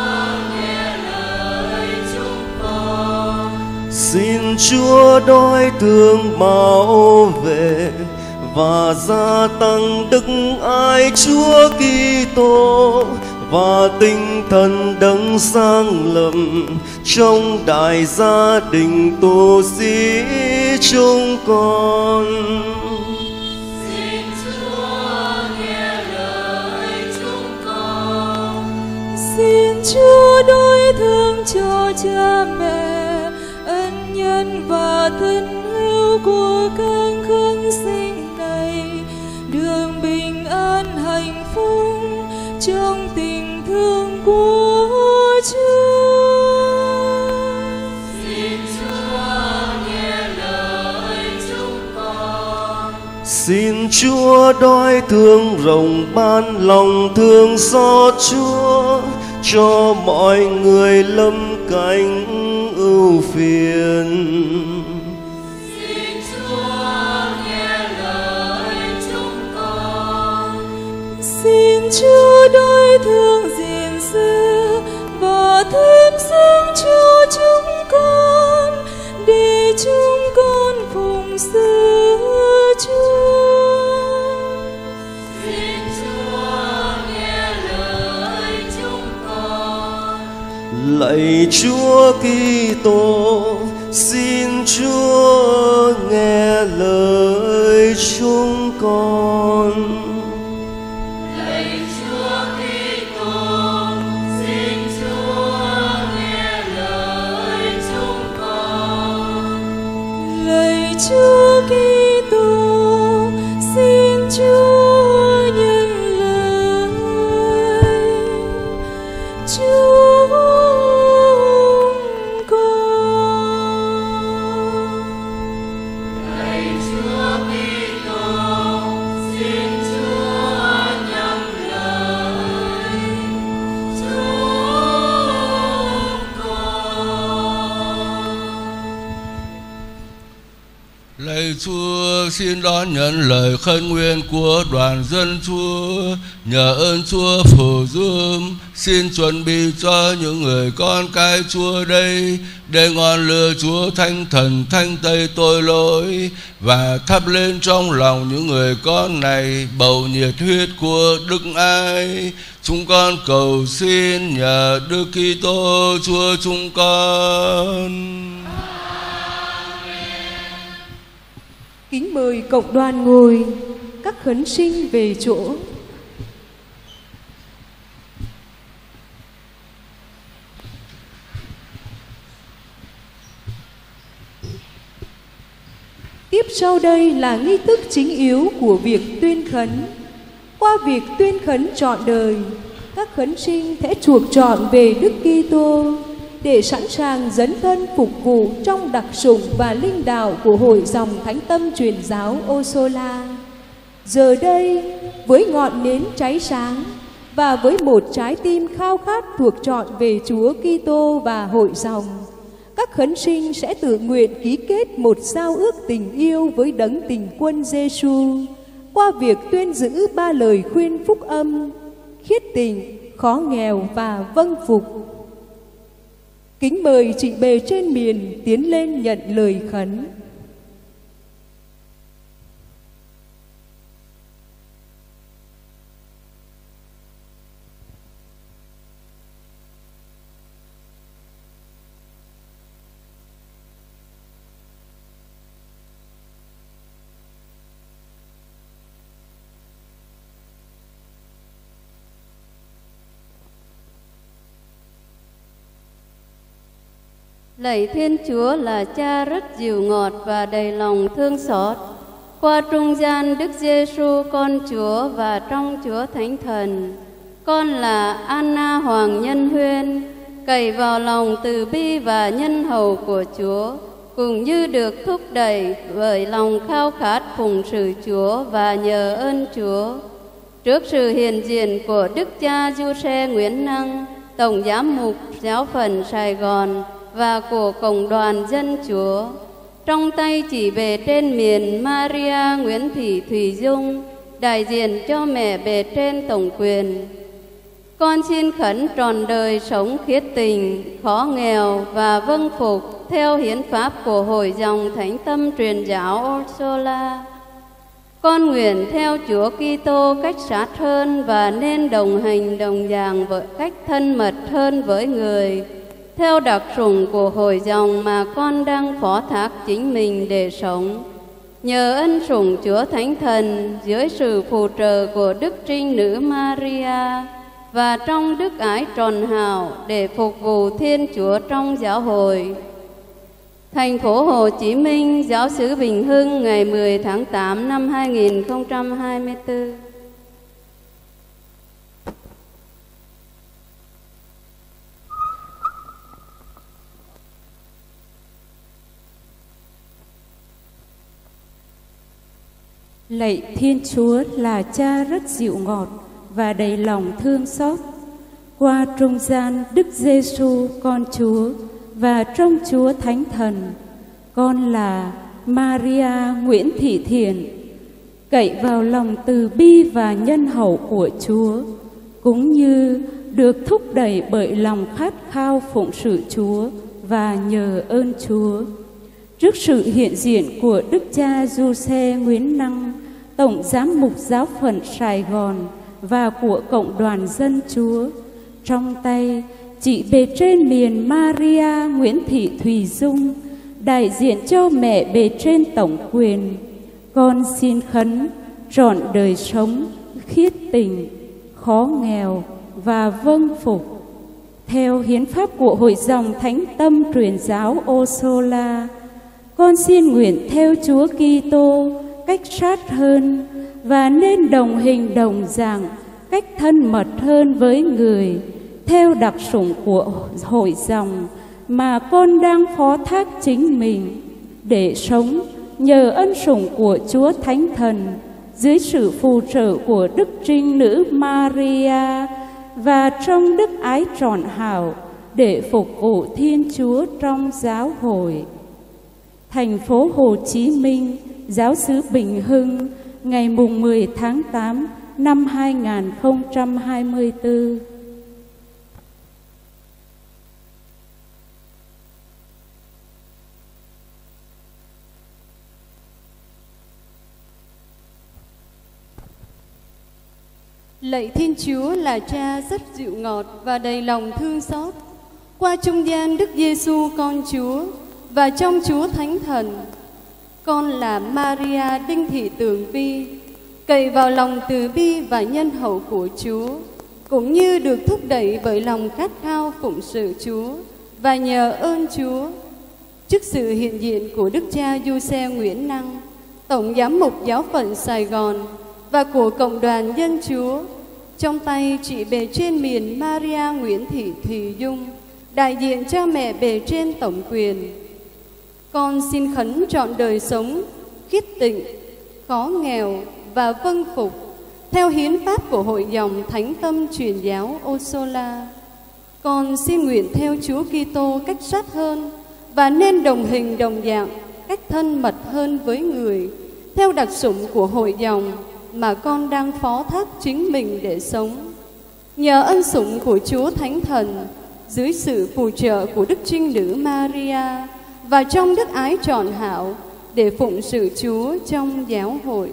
nghe lời chúng con xin Chúa đói thương bảo vệ và gia tăng đức ái Chúa Kitô và tinh thần đấng sang lầm trong đại gia đình tu sĩ chúng con. Xin Chúa nghe lời con. Xin Chúa đối thương cho cha mẹ, ân nhân và thân hữu của các khương sinh này. Đường bình an hạnh phúc trong tình xin Chúa nghe lời chúng Xin Chúa đói thương rộng ban lòng thương xót Chúa, cho mọi người lâm cảnh ưu phiền. Xin Chúa nghe lời chúng con. Xin Chúa đói thương diện và thêm sức cho chúng con để chúng con phụng sự Chúa. Xin Chúa nghe lời chúng con. Lạy Chúa Kitô, xin Chúa nghe lời chúng con. Lạy xin đón nhận lời khấn nguyện của đoàn dân Chúa. Nhờ ơn Chúa phù giúp, xin chuẩn bị cho những người con cái Chúa đây để ngọn lửa Chúa thanh thần thanh tây tội lỗi và thắp lên trong lòng những người con này bầu nhiệt huyết của Đức Ai. Chúng con cầu xin nhờ Đức Kitô Chúa chúng con. Kính mời cộng đoàn ngồi, các khấn sinh về chỗ. Tiếp sau đây là nghi thức chính yếu của việc tuyên khấn. Qua việc tuyên khấn trọn đời, các khấn sinh sẽ chuộc trọn về Đức Kitô để sẵn sàng dấn thân phục vụ trong đặc sủng và linh đạo của hội dòng Thánh Tâm Truyền giáo Osola. Giờ đây, với ngọn nến cháy sáng và với một trái tim khao khát thuộc trọn về Chúa Kitô và hội dòng, các khấn sinh sẽ tự nguyện ký kết một giao ước tình yêu với đấng tình quân Giêsu qua việc tuyên giữ ba lời khuyên phúc âm: khiết tình, khó nghèo và vâng phục. Kính mời chị bề trên miền tiến lên nhận lời khấn. Lạy Thiên Chúa là cha rất dịu ngọt và đầy lòng thương xót. Qua trung gian Đức Giêsu con Chúa và trong Chúa Thánh Thần, con là Anna Hoàng Nhân Huyên, cậy vào lòng từ bi và nhân hậu của Chúa, cũng như được thúc đẩy bởi lòng khao khát phụng sự Chúa và nhờ ơn Chúa. Trước sự hiện diện của Đức cha Du Xe Nguyễn Năng, Tổng Giám mục Giáo phận Sài Gòn, và của cộng đoàn dân chúa. Trong tay chỉ về trên miền Maria Nguyễn Thị Thùy Dung, đại diện cho mẹ bề trên tổng quyền. Con xin khẩn tròn đời sống khiết tình, khó nghèo và vâng phục theo hiến pháp của hội dòng thánh tâm truyền giáo Orsola. Con nguyện theo Chúa Kitô cách sát hơn và nên đồng hành đồng dạng với cách thân mật hơn với người theo đặc sủng của hội dòng mà con đang phó thác chính mình để sống. Nhờ ân sủng Chúa Thánh Thần dưới sự phù trợ của Đức Trinh Nữ Maria và trong đức ái tròn hảo để phục vụ Thiên Chúa trong giáo hội. Thành phố Hồ Chí Minh, Giáo sứ Bình Hưng ngày 10 tháng 8 năm 2024. Lạy Thiên Chúa là cha rất dịu ngọt và đầy lòng thương xót. Qua trung gian Đức Giêsu con Chúa và trong Chúa Thánh Thần, con là Maria Nguyễn Thị Thiện, cậy vào lòng từ bi và nhân hậu của Chúa, cũng như được thúc đẩy bởi lòng khát khao phụng sự Chúa và nhờ ơn Chúa. Trước sự hiện diện của Đức cha Du Xe Nguyễn Năng, Tổng Giám mục Giáo phận Sài Gòn và của Cộng đoàn Dân Chúa, trong tay chị bề trên miền Maria Nguyễn Thị Thùy Dung, đại diện cho mẹ bề trên tổng quyền, con xin khấn trọn đời sống khiết tình, khó nghèo và vâng phục. Theo hiến pháp của Hội dòng Thánh Tâm Truyền giáo Osola, con xin nguyện theo Chúa Kitô cách sát hơn và nên đồng hình đồng dạng cách thân mật hơn với người, theo đặc sủng của hội dòng mà con đang phó thác chính mình để sống nhờ ân sủng của Chúa Thánh Thần dưới sự phù trợ của Đức Trinh Nữ Maria và trong đức ái trọn hảo để phục vụ Thiên Chúa trong giáo hội. Thành phố Hồ Chí Minh, Giáo sứ Bình Hưng, ngày mùng 10 tháng 8 năm 2024. Lạy Thiên Chúa là cha rất dịu ngọt và đầy lòng thương xót. Qua trung gian Đức Giêsu con Chúa và trong Chúa Thánh Thần, con là Maria Đinh Thị Tường Vi, cậy vào lòng từ bi và nhân hậu của Chúa, cũng như được thúc đẩy bởi lòng khát khao phụng sự Chúa và nhờ ơn Chúa. Trước sự hiện diện của Đức cha Du Xe Nguyễn Năng, Tổng Giám mục Giáo phận Sài Gòn và của Cộng đoàn Dân Chúa, trong tay chị bề trên miền Maria Nguyễn Thị Thùy Dung, đại diện cha mẹ bề trên tổng quyền. Con xin khấn trọn đời sống, khiết tịnh, khó nghèo và vâng phục theo hiến pháp của Hội dòng Thánh Tâm Truyền giáo Osola. Con xin nguyện theo Chúa Kitô cách sát hơn và nên đồng hình đồng dạng, cách thân mật hơn với người, theo đặc sủng của hội dòng mà con đang phó thác chính mình để sống. Nhờ ân sủng của Chúa Thánh Thần, dưới sự phù trợ của Đức Trinh Nữ Maria và trong đức ái trọn hảo để phụng sự Chúa trong giáo hội.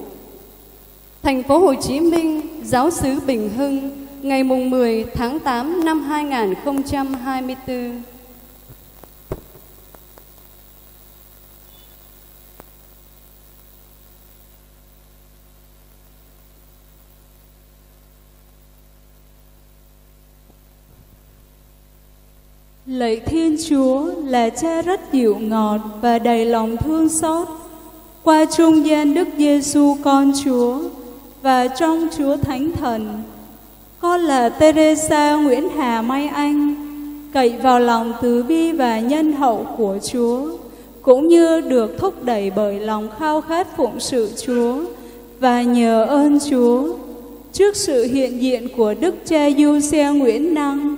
Thành phố Hồ Chí Minh, Giáo xứ Bình Hưng, ngày mùng 10 tháng 8 năm 2024. Lạy Thiên Chúa là cha rất dịu ngọt và đầy lòng thương xót. Qua trung gian Đức Giêsu con Chúa và trong Chúa Thánh Thần, con là Teresa Nguyễn Hà Mai Anh, cậy vào lòng từ bi và nhân hậu của Chúa, cũng như được thúc đẩy bởi lòng khao khát phụng sự Chúa và nhờ ơn Chúa. Trước sự hiện diện của Đức cha Du Xe Nguyễn Năng,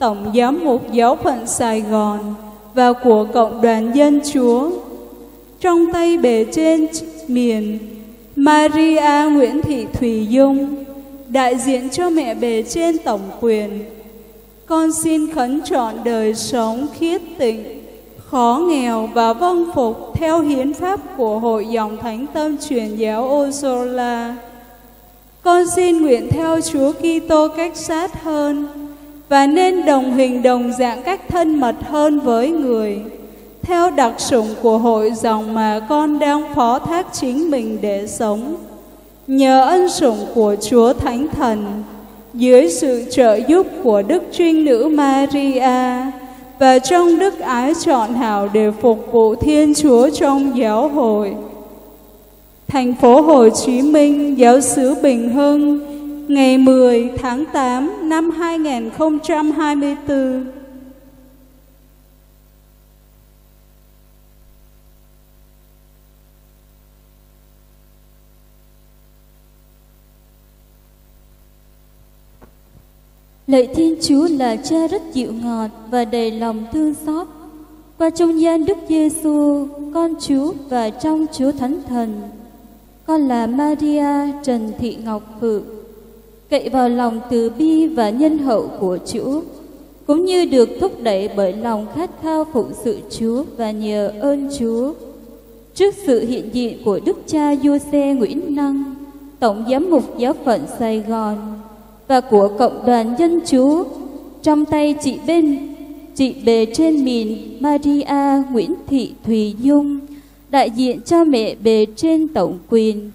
Tổng Giám mục Giáo phận Sài Gòn và của Cộng đoàn Dân Chúa. Trong tay bề trên miền Maria Nguyễn Thị Thùy Dung, đại diện cho mẹ bề trên tổng quyền. Con xin khấn trọn đời sống khiết tịnh, khó nghèo và vâng phục theo hiến pháp của Hội dòng Thánh Tâm Truyền giáo Osola. Con xin nguyện theo Chúa Kitô cách sát hơn, và nên đồng hình đồng dạng cách thân mật hơn với người theo đặc sủng của hội dòng mà con đang phó thác chính mình để sống nhờ ân sủng của Chúa Thánh Thần dưới sự trợ giúp của Đức Trinh Nữ Maria và trong đức ái chọn hảo để phục vụ Thiên Chúa trong giáo hội. Thành phố Hồ Chí Minh, giáo xứ Bình Hưng, ngày 10 tháng 8 năm 2024. Lạy Thiên Chúa là cha rất dịu ngọt và đầy lòng thương xót. Và trong gian Đức Giêsu, con Chúa và trong Chúa Thánh Thần, con là Maria Trần Thị Ngọc Phượng cậy vào lòng từ bi và nhân hậu của Chúa, cũng như được thúc đẩy bởi lòng khát khao phụng sự Chúa và nhờ ơn Chúa. Trước sự hiện diện của Đức cha Giuse Nguyễn Năng, Tổng Giám mục Giáo phận Sài Gòn và của Cộng đoàn Dân Chúa, trong tay chị bên chị bề trên Mìn Maria Nguyễn Thị Thùy Dung, đại diện cho mẹ bề trên tổng quyền.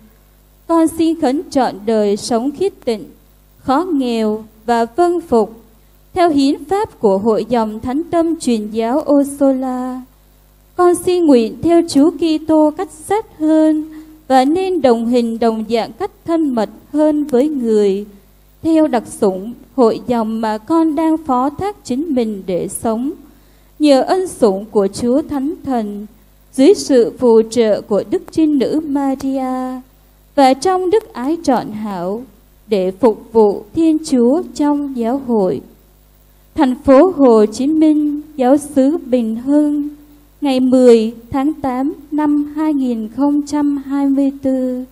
Con xin khấn trọn đời sống khiết tịnh, khó nghèo và vâng phục theo hiến pháp của Hội dòng Thánh Tâm Truyền giáo Osola. Con xin nguyện theo Chúa Kitô cách sát hơn và nên đồng hình đồng dạng cách thân mật hơn với người. Theo đặc sủng hội dòng mà con đang phó thác chính mình để sống. Nhờ ân sủng của Chúa Thánh Thần, dưới sự phù trợ của Đức Trinh Nữ Maria và trong đức ái trọn hảo để phục vụ Thiên Chúa trong giáo hội. Thành phố Hồ Chí Minh, giáo xứ Bình Hưng, ngày 10 tháng 8 năm 2024.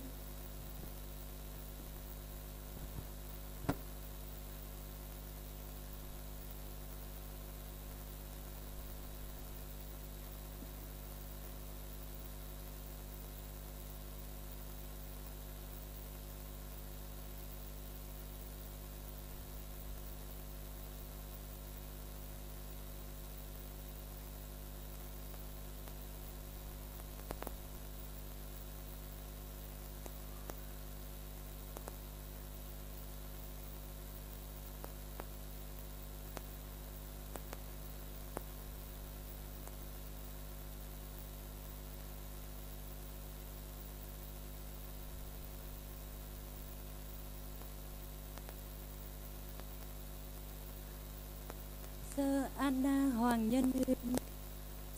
Sơ Anna Hoàng Nhân Nguyên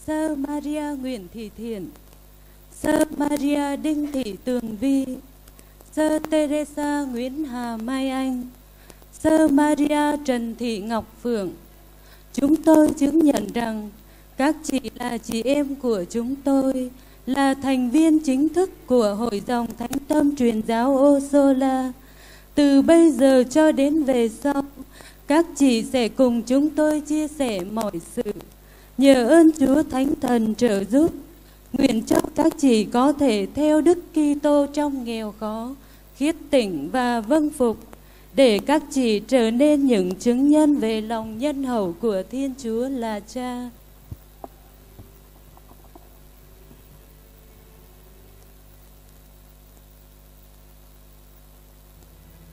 Sơ Maria Nguyễn Thị Thiện, Sơ Maria Đinh Thị Tường Vi, Sơ Teresa Nguyễn Hà Mai Anh, Sơ Maria Trần Thị Ngọc Phượng. Chúng tôi chứng nhận rằng các chị là chị em của chúng tôi, là thành viên chính thức của Hội dòng Thánh Tâm Truyền giáo Osola từ bây giờ cho đến về sau các chị sẽ cùng chúng tôi chia sẻ mọi sự. Nhờ ơn Chúa Thánh Thần trợ giúp, nguyện cho các chị có thể theo Đức Kitô trong nghèo khó, khiết tịnh và vâng phục, để các chị trở nên những chứng nhân về lòng nhân hậu của Thiên Chúa là Cha.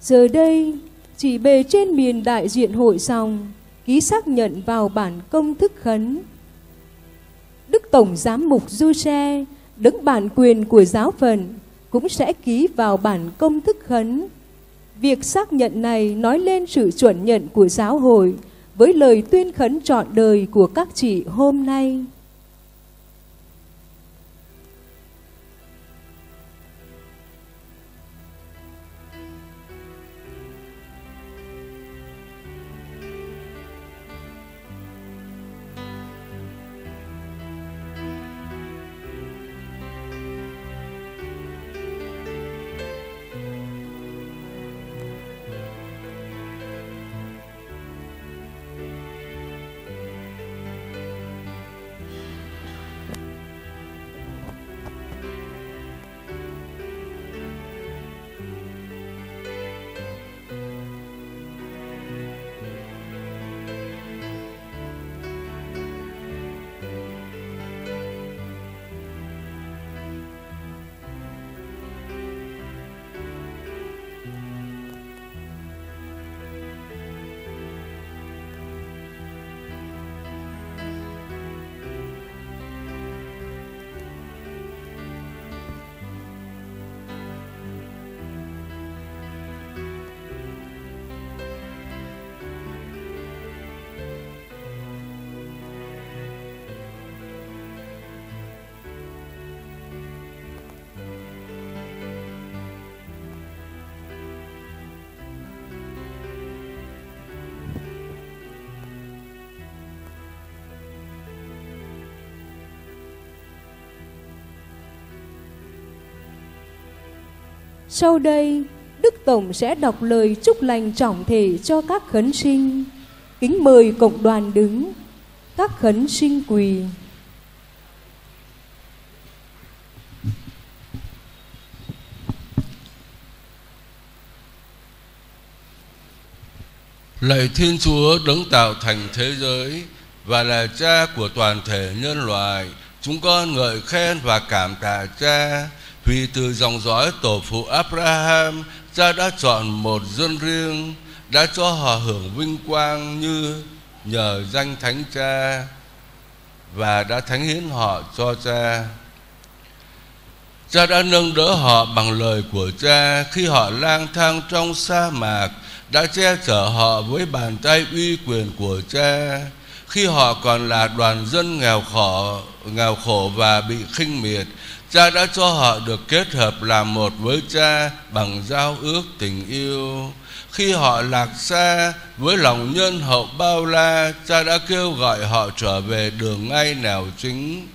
Giờ đây, chỉ bề trên miền đại diện hội dòng ký xác nhận vào bản công thức khấn. Đức Tổng Giám mục Du Xe, đứng bản quyền của giáo phận, cũng sẽ ký vào bản công thức khấn. Việc xác nhận này nói lên sự chuẩn nhận của giáo hội với lời tuyên khấn trọn đời của các chị hôm nay. Sau đây, Đức Tổng sẽ đọc lời chúc lành trọng thể cho các khấn sinh. Kính mời cộng đoàn đứng, các khấn sinh quỳ. Lạy Thiên Chúa đấng tạo thành thế giới và là cha của toàn thể nhân loại, chúng con ngợi khen và cảm tạ cha vì từ dòng dõi tổ phụ Abraham, cha đã chọn một dân riêng, đã cho họ hưởng vinh quang như nhờ danh thánh cha và đã thánh hiến họ cho cha. Cha đã nâng đỡ họ bằng lời của cha khi họ lang thang trong sa mạc, đã che chở họ với bàn tay uy quyền của cha khi họ còn là đoàn dân nghèo khổ, nghèo khổ và bị khinh miệt. Cha đã cho họ được kết hợp làm một với cha bằng giao ước tình yêu. Khi họ lạc xa với lòng nhân hậu bao la, cha đã kêu gọi họ trở về đường ngay nẻo chính.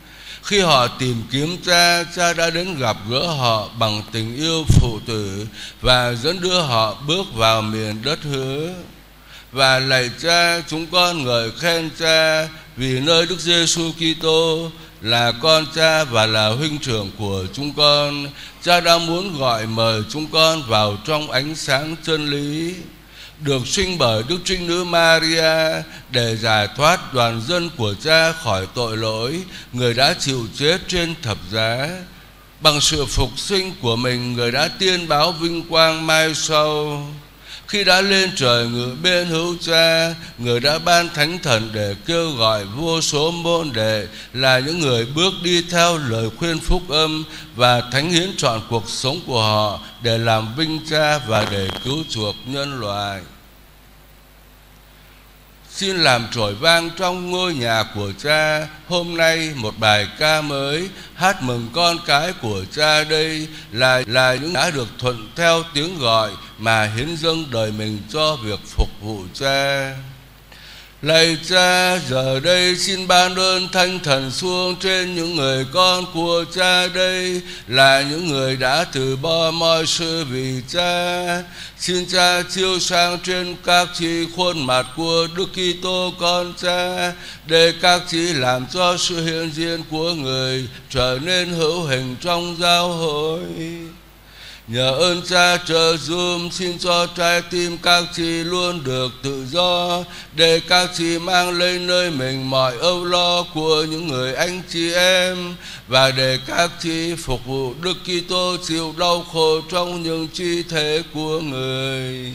Khi họ tìm kiếm cha, cha đã đến gặp gỡ họ bằng tình yêu phụ tử và dẫn đưa họ bước vào miền đất hứa. Và lạy cha, chúng con ngợi khen cha vì nơi Đức Giêsu Kitô là con cha và là huynh trưởng của chúng con. Cha đã muốn gọi mời chúng con vào trong ánh sáng chân lý được sinh bởi Đức Trinh Nữ Maria để giải thoát đoàn dân của cha khỏi tội lỗi, người đã chịu chết trên thập giá. Bằng sự phục sinh của mình, người đã tiên báo vinh quang mai sau. Khi đã lên trời ngự bên hữu cha, người đã ban thánh thần để kêu gọi vô số môn đệ là những người bước đi theo lời khuyên phúc âm và thánh hiến chọn cuộc sống của họ để làm vinh cha và để cứu chuộc nhân loại. Xin làm trổi vang trong ngôi nhà của cha. Hôm nay một bài ca mới, Hát mừng con cái của cha đây. Là là những đã được thuận theo tiếng gọi Mà hiến dâng đời mình cho việc phục vụ cha. Lạy cha, giờ đây xin ban ơn thanh thần xuống trên những người con của cha đây là những người đã từ bỏ mọi sự vì cha. Xin cha chiếu sang trên các chị khuôn mặt của Đức Kitô con cha để các chị làm cho sự hiện diện của người trở nên hữu hình trong giáo hội. Nhờ ơn cha trợ giúp, xin cho trái tim các chị luôn được tự do, Để các chị mang lên nơi mình mọi âu lo của những người anh chị em, Và để các chị phục vụ Đức Kitô chịu đau khổ trong những chi thế của người.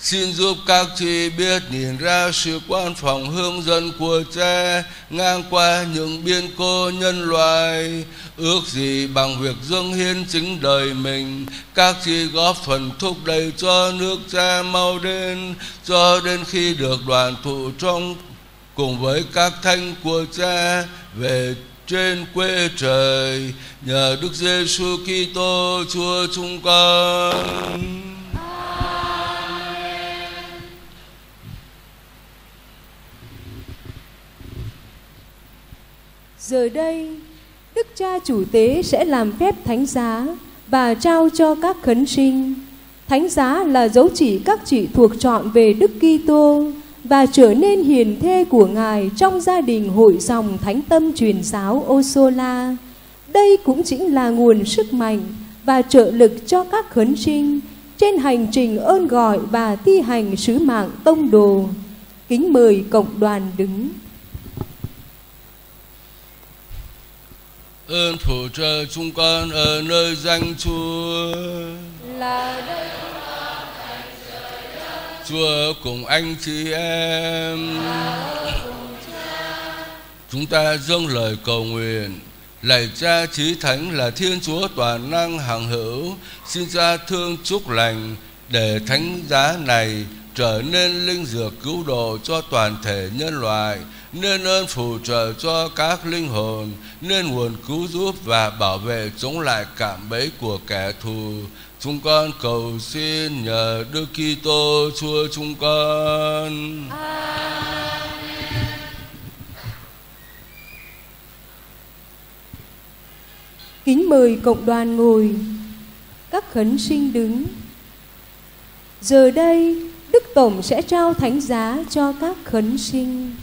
Xin giúp các chị biết nhìn ra sự quan phòng hướng dẫn của cha ngang qua những biên cô nhân loại. Ước gì bằng việc dâng hiến chính đời mình, các chị góp phần thúc đẩy cho nước cha mau đến, cho đến khi được đoàn tụ trong cùng với các thanh của cha về trên quê trời nhờ Đức Giêsu Kitô Chúa chúng con. Giờ đây, Đức cha chủ tế sẽ làm phép thánh giá và trao cho các khấn sinh. Thánh giá là dấu chỉ các chị thuộc chọn về Đức Kitô và trở nên hiền thê của Ngài trong gia đình hội dòng Thánh Tâm truyền giáo Osola. Đây cũng chính là nguồn sức mạnh và trợ lực cho các khấn sinh trên hành trình ơn gọi và thi hành sứ mạng tông đồ. Kính mời cộng đoàn đứng. Ơn phù trợ chúng con ở nơi danh Chúa. Là đây Chúa cùng anh chị em. Chúng ta dâng lời cầu nguyện. Lạy cha trí thánh là Thiên Chúa toàn năng hằng hữu, xin cha thương chúc lành để thánh giá này trở nên linh dược cứu độ cho toàn thể nhân loại nên ơn phù trợ cho các linh hồn nên nguồn cứu giúp và bảo vệ chống lại cảm bẫy của kẻ thù chúng con cầu xin nhờ Đức Kitô Chúa chúng con. Kính mời cộng đoàn ngồi. các khấn sinh đứng. Giờ đây, Đức Tổng sẽ trao thánh giá cho các khấn sinh.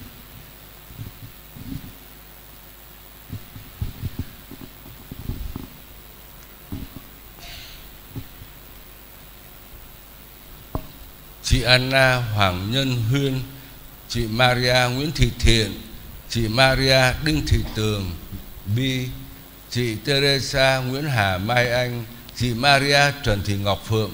Chị Anna Hoàng Nhân Huyên, chị Maria Nguyễn Thị Thiện, chị Maria Đinh Thị Tường, Bi, chị Teresa Nguyễn Hà Mai Anh, chị Maria Trần Thị Ngọc Phượng.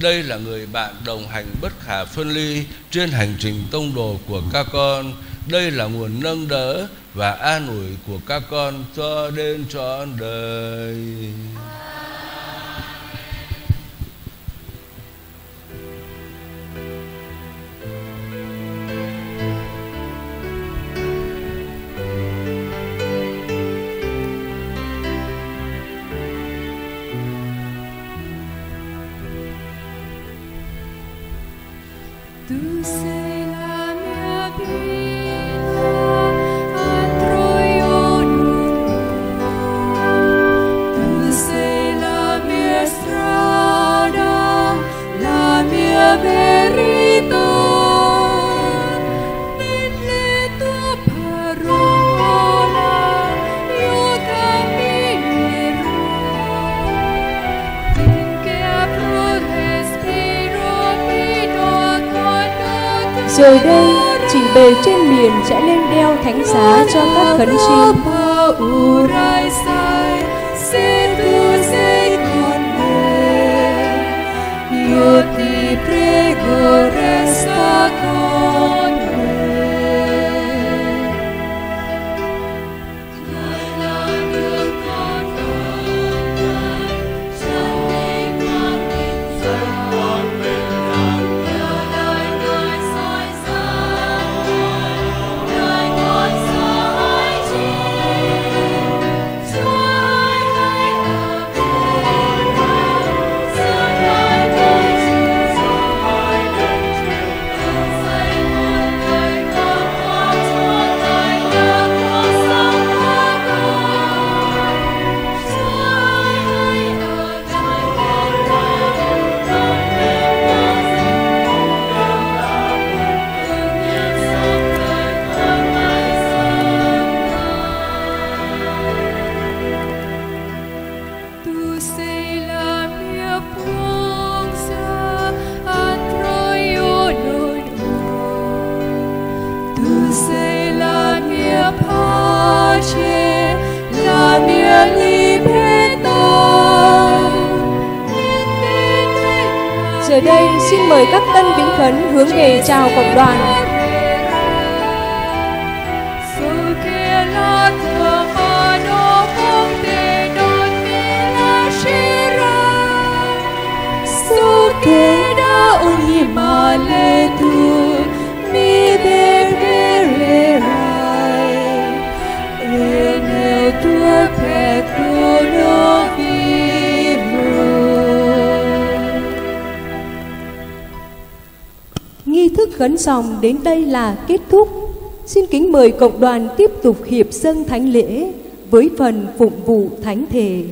Đây là người bạn đồng hành bất khả phân ly trên hành trình tông đồ của các con. Đây là nguồn nâng đỡ và an ủi của các con cho đến trọn đời. Tu sei Rồi đây, chị bề trên miền sẽ lên đeo thánh giá cho các khấn sinh. io ti prego resta con khấn dòng đến đây là kết thúc. Xin kính mời cộng đoàn tiếp tục hiệp dâng thánh lễ với phần phụng vụ thánh thể.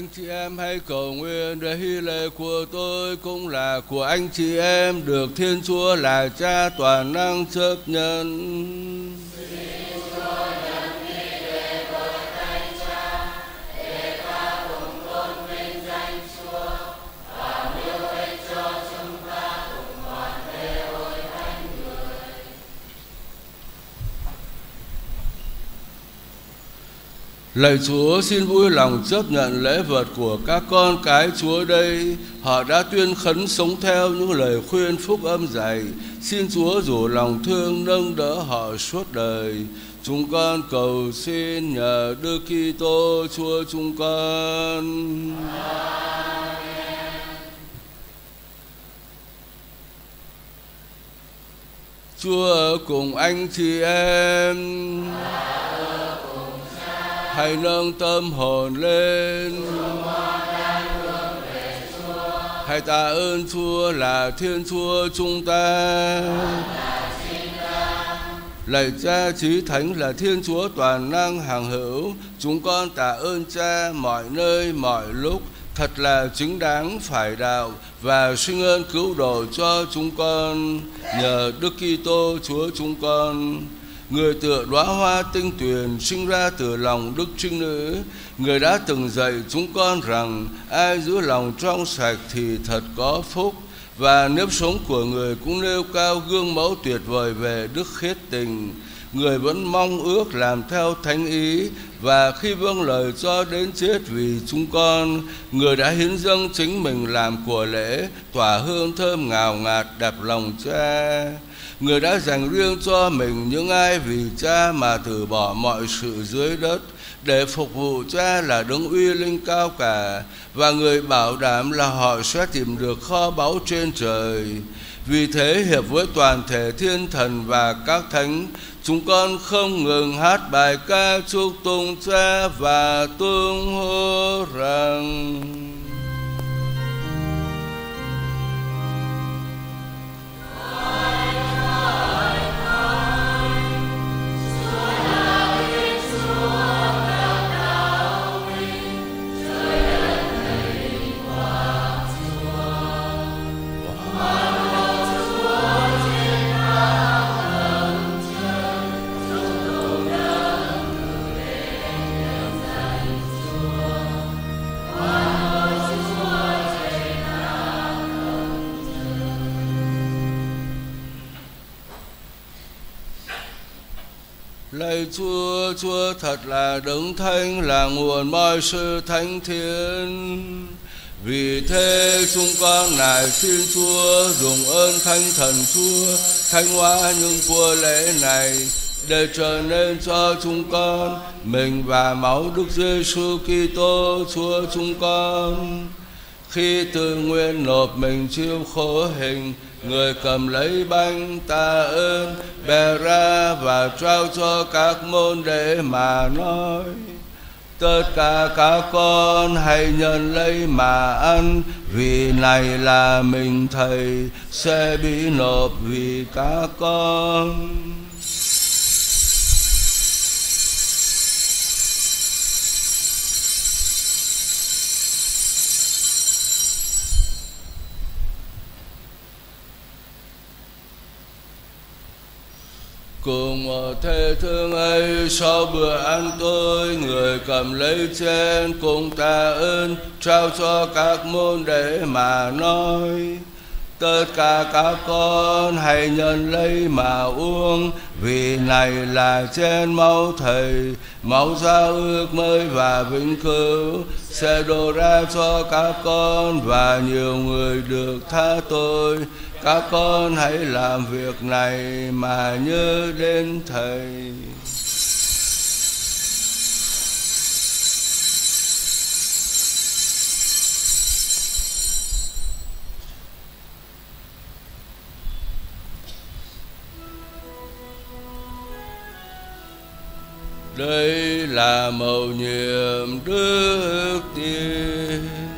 Anh chị em hãy cầu nguyện để hy lệ của tôi cũng là của anh chị em, được Thiên Chúa là Cha toàn năng chấp nhận. Lạy Chúa, xin vui lòng chấp nhận lễ vật của các con cái Chúa đây. Họ đã tuyên khấn sống theo những lời khuyên phúc âm dạy. Xin Chúa rủ lòng thương nâng đỡ họ suốt đời. Chúng con cầu xin nhờ Đức Kitô Chúa chúng con. Chúa ở cùng anh chị em hãy nâng tâm hồn lên. Hãy tạ ơn Chúa là Thiên Chúa chúng ta. Lạy Cha Chí Thánh là Thiên Chúa toàn năng, hàng hữu. Chúng con tạ ơn Cha mọi nơi, mọi lúc. Thật là chính đáng, phải đạo Và xin ơn cứu độ cho chúng con. Nhờ Đức Kitô Chúa chúng con. Người tựa đóa hoa tinh tuyền sinh ra từ lòng Đức Trinh Nữ. Người đã từng dạy chúng con rằng Ai giữ lòng trong sạch thì thật có phúc, Và nếp sống của người cũng nêu cao gương mẫu tuyệt vời về đức khiết tình. Người vẫn mong ước làm theo thánh ý, Và khi vâng lời cho đến chết vì chúng con, Người đã hiến dâng chính mình làm của lễ, Tỏa hương thơm ngào ngạt đẹp lòng cha. Người đã dành riêng cho mình những ai vì cha mà từ bỏ mọi sự dưới đất để phục vụ cha là đấng uy linh cao cả và người bảo đảm là họ sẽ tìm được kho báu trên trời. Vì thế hiệp với toàn thể thiên thần và các thánh, chúng con không ngừng hát bài ca chúc tụng cha và tương hô rằng Chúa, Chúa thật là đấng thánh, là nguồn mọi sự thánh thiện. Vì thế chúng con nài xin Chúa dùng ơn thánh thần Chúa thánh hóa những của lễ này để trở nên cho chúng con mình và máu Đức Giêsu Kitô Chúa chúng con khi tự nguyện nộp mình chịu khổ hình người cầm lấy bánh ta ơn, bè ra và trao cho các môn đệ mà nói. Tất cả các con hãy nhận lấy mà ăn, vì này là mình thầy sẽ bị nộp vì các con. Cùng ờ, một thế thương ấy, sau bữa ăn tôi Người cầm lấy chén cùng ta ơn, Trao cho các môn đệ mà nói. Tất cả các con hãy nhận lấy mà uống, Vì này là chén máu thầy. Máu giao ước mới và vĩnh cửu, Sẽ đổ ra cho các con Và nhiều người được tha tôi các con hãy làm việc này mà nhớ đến thầy. Đây là mầu nhiệm đức tin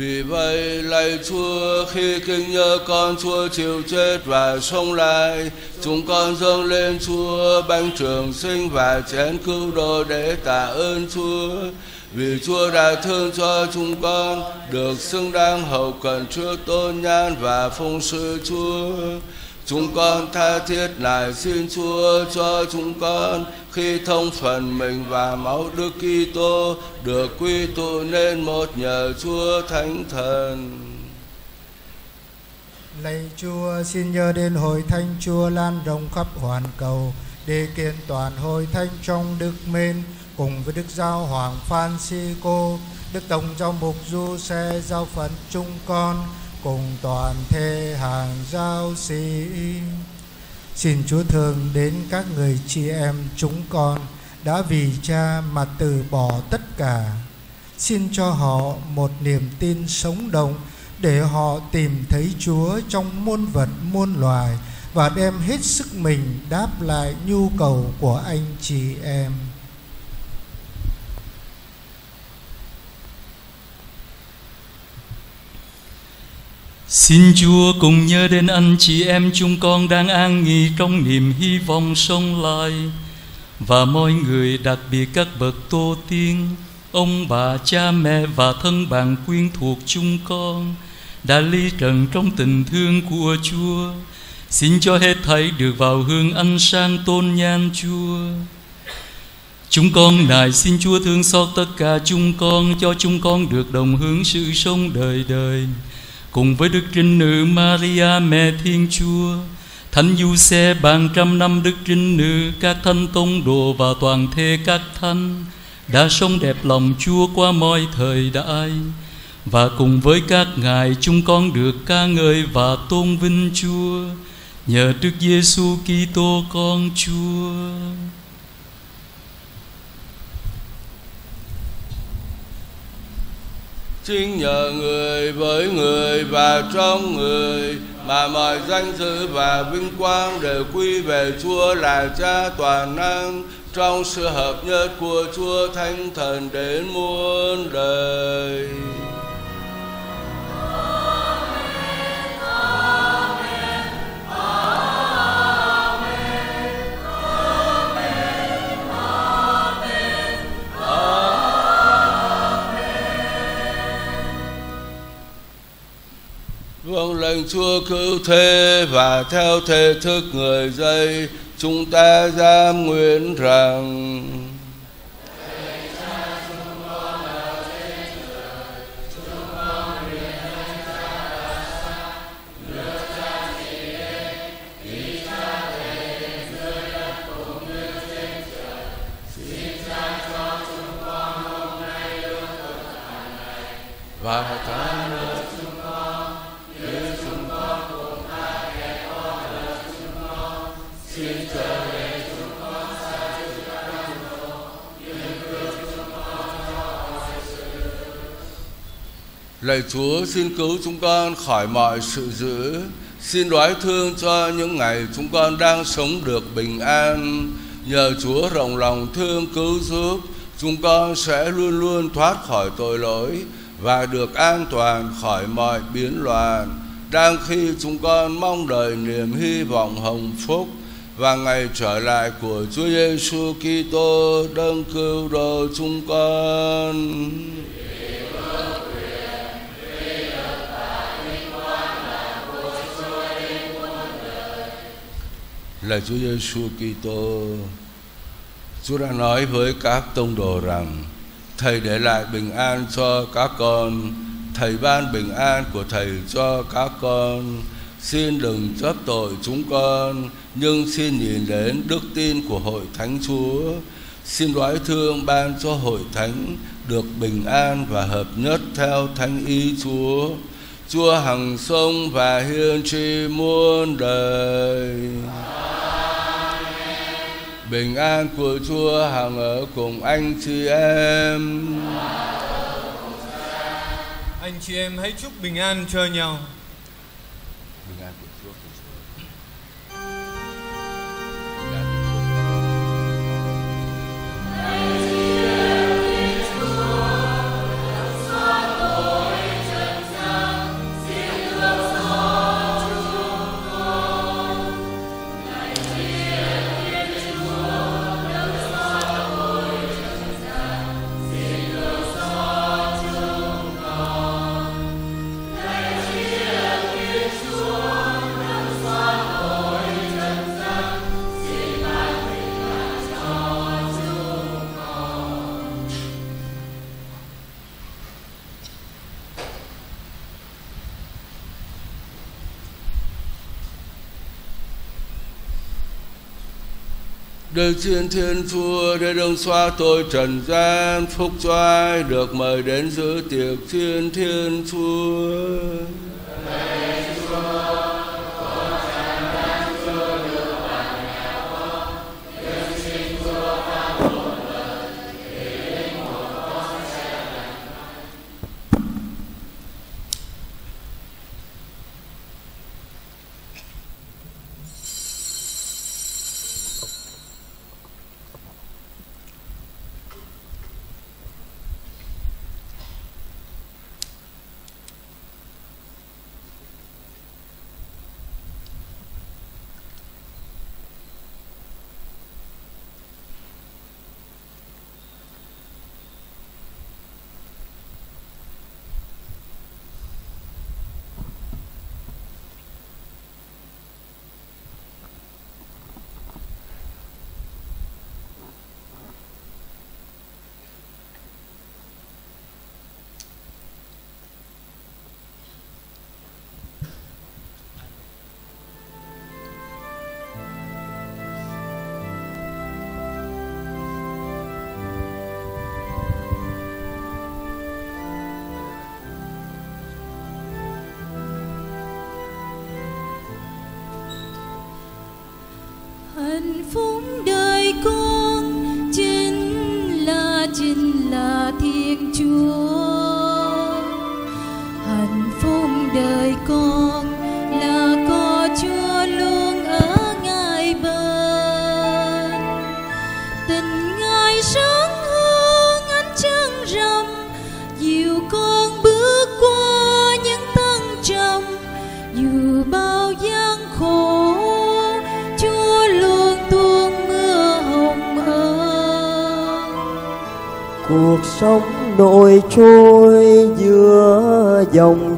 Vì vậy, lạy Chúa, khi kinh nhớ con Chúa chịu chết và sống lại, Chúng con dâng lên Chúa bánh trường sinh và chén cứu độ để tạ ơn Chúa. Vì Chúa đã thương cho chúng con, được xứng đáng hậu cần trước tôn nhan và phong sự Chúa. Chúng con tha thiết lại xin Chúa cho chúng con khi thông phần mình và máu Đức Kitô được quy tụ nên một nhờ Chúa Thánh Thần. Lạy Chúa, xin nhớ đến hội thánh Chúa lan rộng khắp hoàn cầu để kiện toàn hội thánh trong đức mến cùng với Đức Giáo Hoàng Francisco, Đức Tổng Giáo Mục Du Xe Giáo phận Trung con cùng toàn thể hàng giáo sĩ. Xin Chúa thương đến các người chị em chúng con đã vì cha mà từ bỏ tất cả. Xin cho họ một niềm tin sống động để họ tìm thấy Chúa trong muôn vật, muôn loài và đem hết sức mình đáp lại nhu cầu của anh chị em. Xin Chúa cùng nhớ đến anh chị em chúng con đang an nghỉ trong niềm hy vọng sống lại. Và mọi người đặc biệt các bậc tổ tiên Ông bà, cha mẹ và thân bạn quyến thuộc chúng con Đã ly trần trong tình thương của Chúa. Xin cho hết thảy được vào hương ánh sang tôn nhan Chúa. Chúng con nài xin Chúa thương xót tất cả chúng con Cho chúng con được đồng hướng sự sống đời đời cùng với Đức Trinh Nữ Maria Mẹ Thiên Chúa, Thánh Du Xe bàn trăm năm đức trinh nữ Các thánh tông đồ và toàn thể các thánh Đã sống đẹp lòng Chúa qua mọi thời đại. Và cùng với các ngài chúng con được ca ngợi và tôn vinh Chúa. Nhờ Đức Giêsu Kitô con Chúa. Chính nhờ người với người và trong người mà mọi danh dự và vinh quang đều quy về Chúa là Cha toàn năng trong sự hợp nhất của Chúa Thánh Thần đến muôn đời. Hương lệnh Chúa cứu thế và theo thể thức người dây, chúng ta dám nguyện rằng. Và ta Lạy Chúa, xin cứu chúng con khỏi mọi sự dữ. Xin đoái thương cho những ngày chúng con đang sống được bình an. Nhờ Chúa rộng lòng thương cứu giúp, Chúng con sẽ luôn luôn thoát khỏi tội lỗi Và được an toàn khỏi mọi biến loạn. Đang khi chúng con mong đợi niềm hy vọng hồng phúc Và ngày trở lại của Chúa Giêsu Kitô, đấng cứu độ chúng con. Là Chúa Giêsu Kitô. Chúa đã nói với các tông đồ rằng, Thầy để lại bình an cho các con, Thầy ban bình an của Thầy cho các con. Xin đừng chấp tội chúng con, Nhưng xin nhìn đến đức tin của hội thánh Chúa. Xin đoái thương ban cho hội thánh Được bình an và hợp nhất theo thánh ý Chúa. Chúa hằng sông và hiên tri muôn đời Bình an của Chúa hằng ở cùng anh chị em Anh chị em hãy chúc bình an cho nhau. Bình an của Đức Được thiên vua để đông xóa tôi trần gian Phúc cho ai được mời đến giữ tiệc thiên thiên vua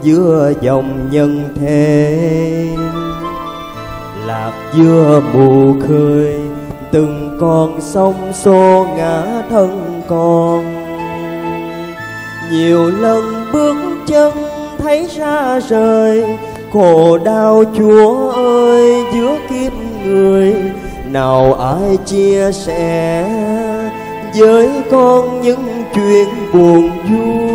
giữa dòng nhân thế. Lạc giữa mù khơi, từng con sông xô ngã thân con. Nhiều lần bước chân thấy xa rời, khổ đau chúa ơi, giữa kiếp người, nào ai chia sẻ với con những chuyện buồn vui.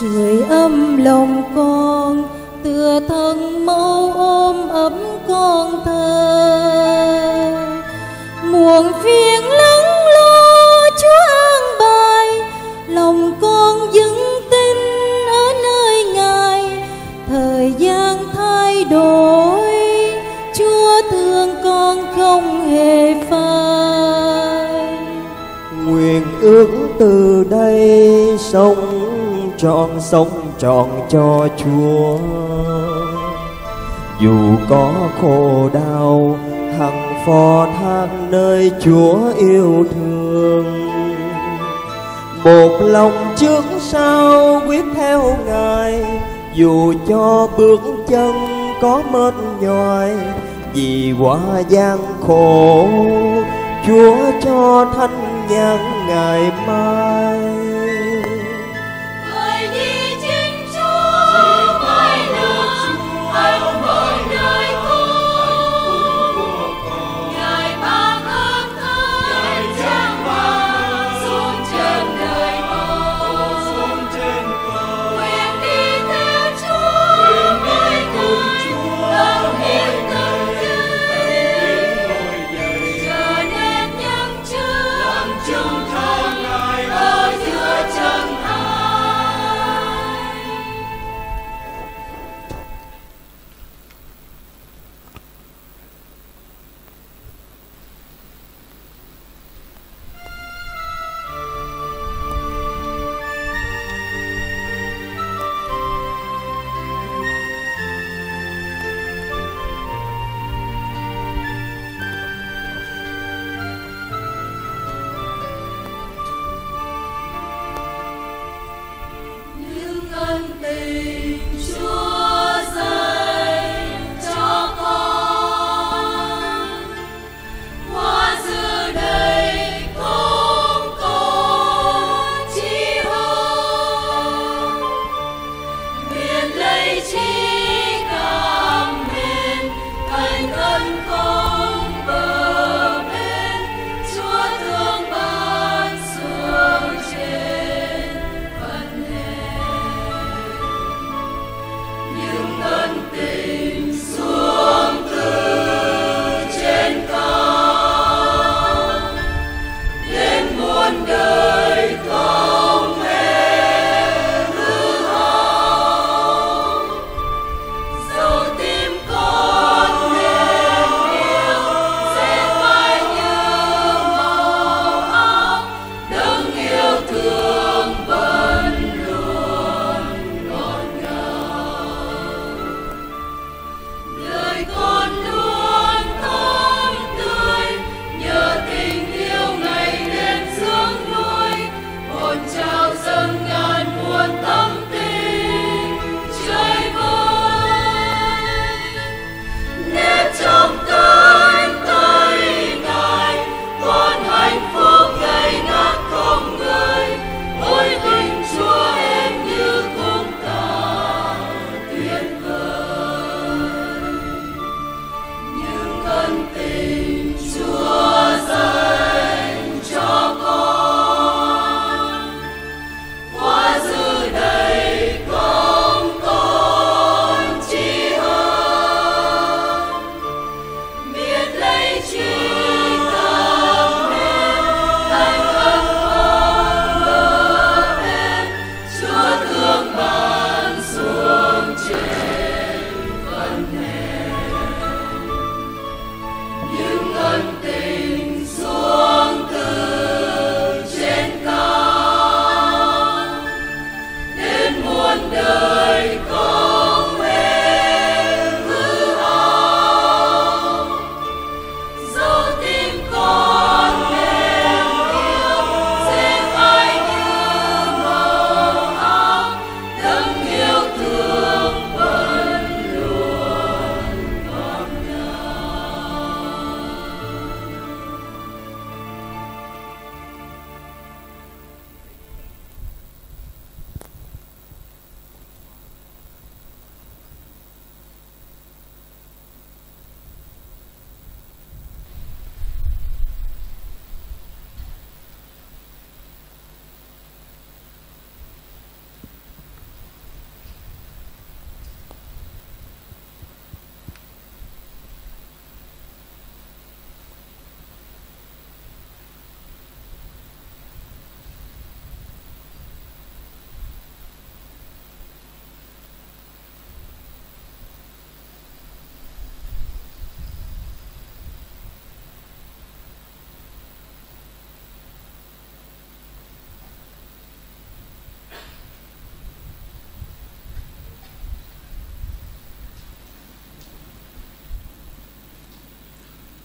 Sưởi ấm lòng con, tựa thân mẫu ôm ấm con thơ. Muộn phiền lắng lo, chúa an bài, lòng con vững tin ở nơi ngài. Thời gian thay đổi, chúa thương con không hề phai. Nguyện ước từ đây sống trọn sống trọn cho chúa. Dù có khổ đau, hằng phò thác nơi chúa yêu thương. Một lòng trước sau quyết theo ngài, dù cho bước chân có mệt nhoài, vì quá gian khổ, chúa cho thanh nhàn ngày mai.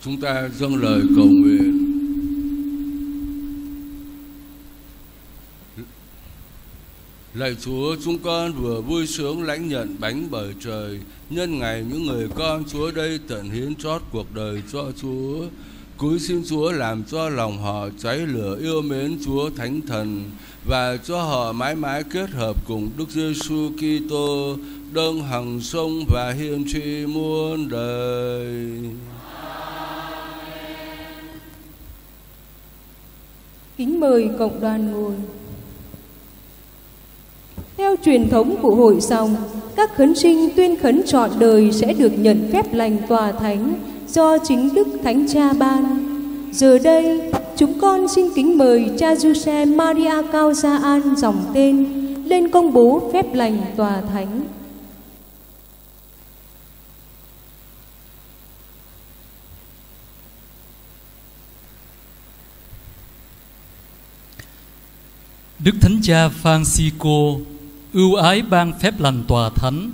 Chúng ta dâng lời cầu nguyện. Lạy Chúa, chúng con vừa vui sướng lãnh nhận bánh bởi trời, nhân ngày những người con Chúa đây tận hiến chót cuộc đời cho Chúa. Cúi xin Chúa làm cho lòng họ cháy lửa yêu mến Chúa Thánh Thần và cho họ mãi mãi kết hợp cùng Đức Giêsu Kitô Đơn hằng sông và hiên tri muôn đời. Kính mời cộng đoàn ngồi. Theo truyền thống của hội dòng, các khấn sinh tuyên khấn trọn đời sẽ được nhận phép lành tòa thánh do chính Đức Thánh Cha ban. Giờ đây, chúng con xin kính mời cha Giuse Maria Cao Gia An dòng tên lên công bố phép lành tòa thánh. Đức Thánh Cha Francisco ưu ái ban phép lành tòa thánh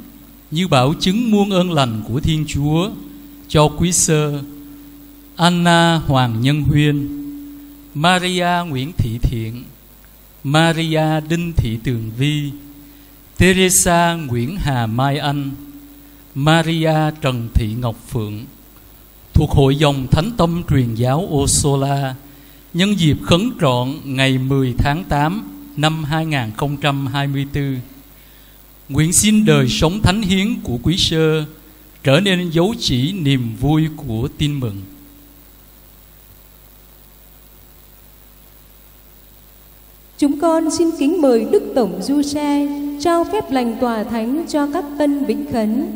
như bảo chứng muôn ơn lành của Thiên Chúa cho quý sơ Anna Hoàng Nhân Huyên, Maria Nguyễn Thị Thiện, Maria Đinh Thị Tường Vi, Teresa Nguyễn Hà Mai Anh, Maria Trần Thị Ngọc Phượng thuộc hội dòng Thánh Tâm Truyền giáo Osola nhân dịp khấn trọn ngày 10 tháng 8 năm 2024. Nguyện xin đời sống thánh hiến của quý sơ trở nên dấu chỉ niềm vui của tin mừng. Chúng con xin kính mời Đức Tổng Du Xe trao phép lành tòa thánh cho các tân vĩnh khấn.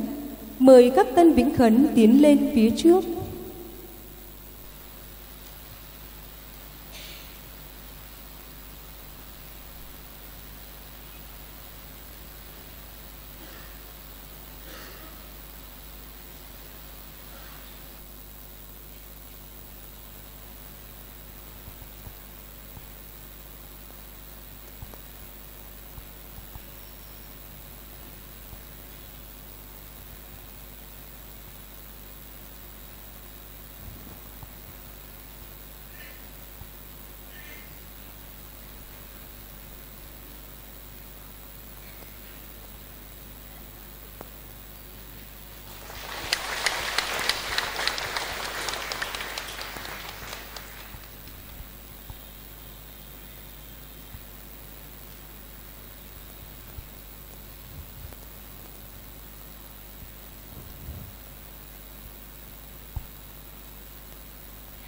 Mời các tân vĩnh khấn tiến lên phía trước.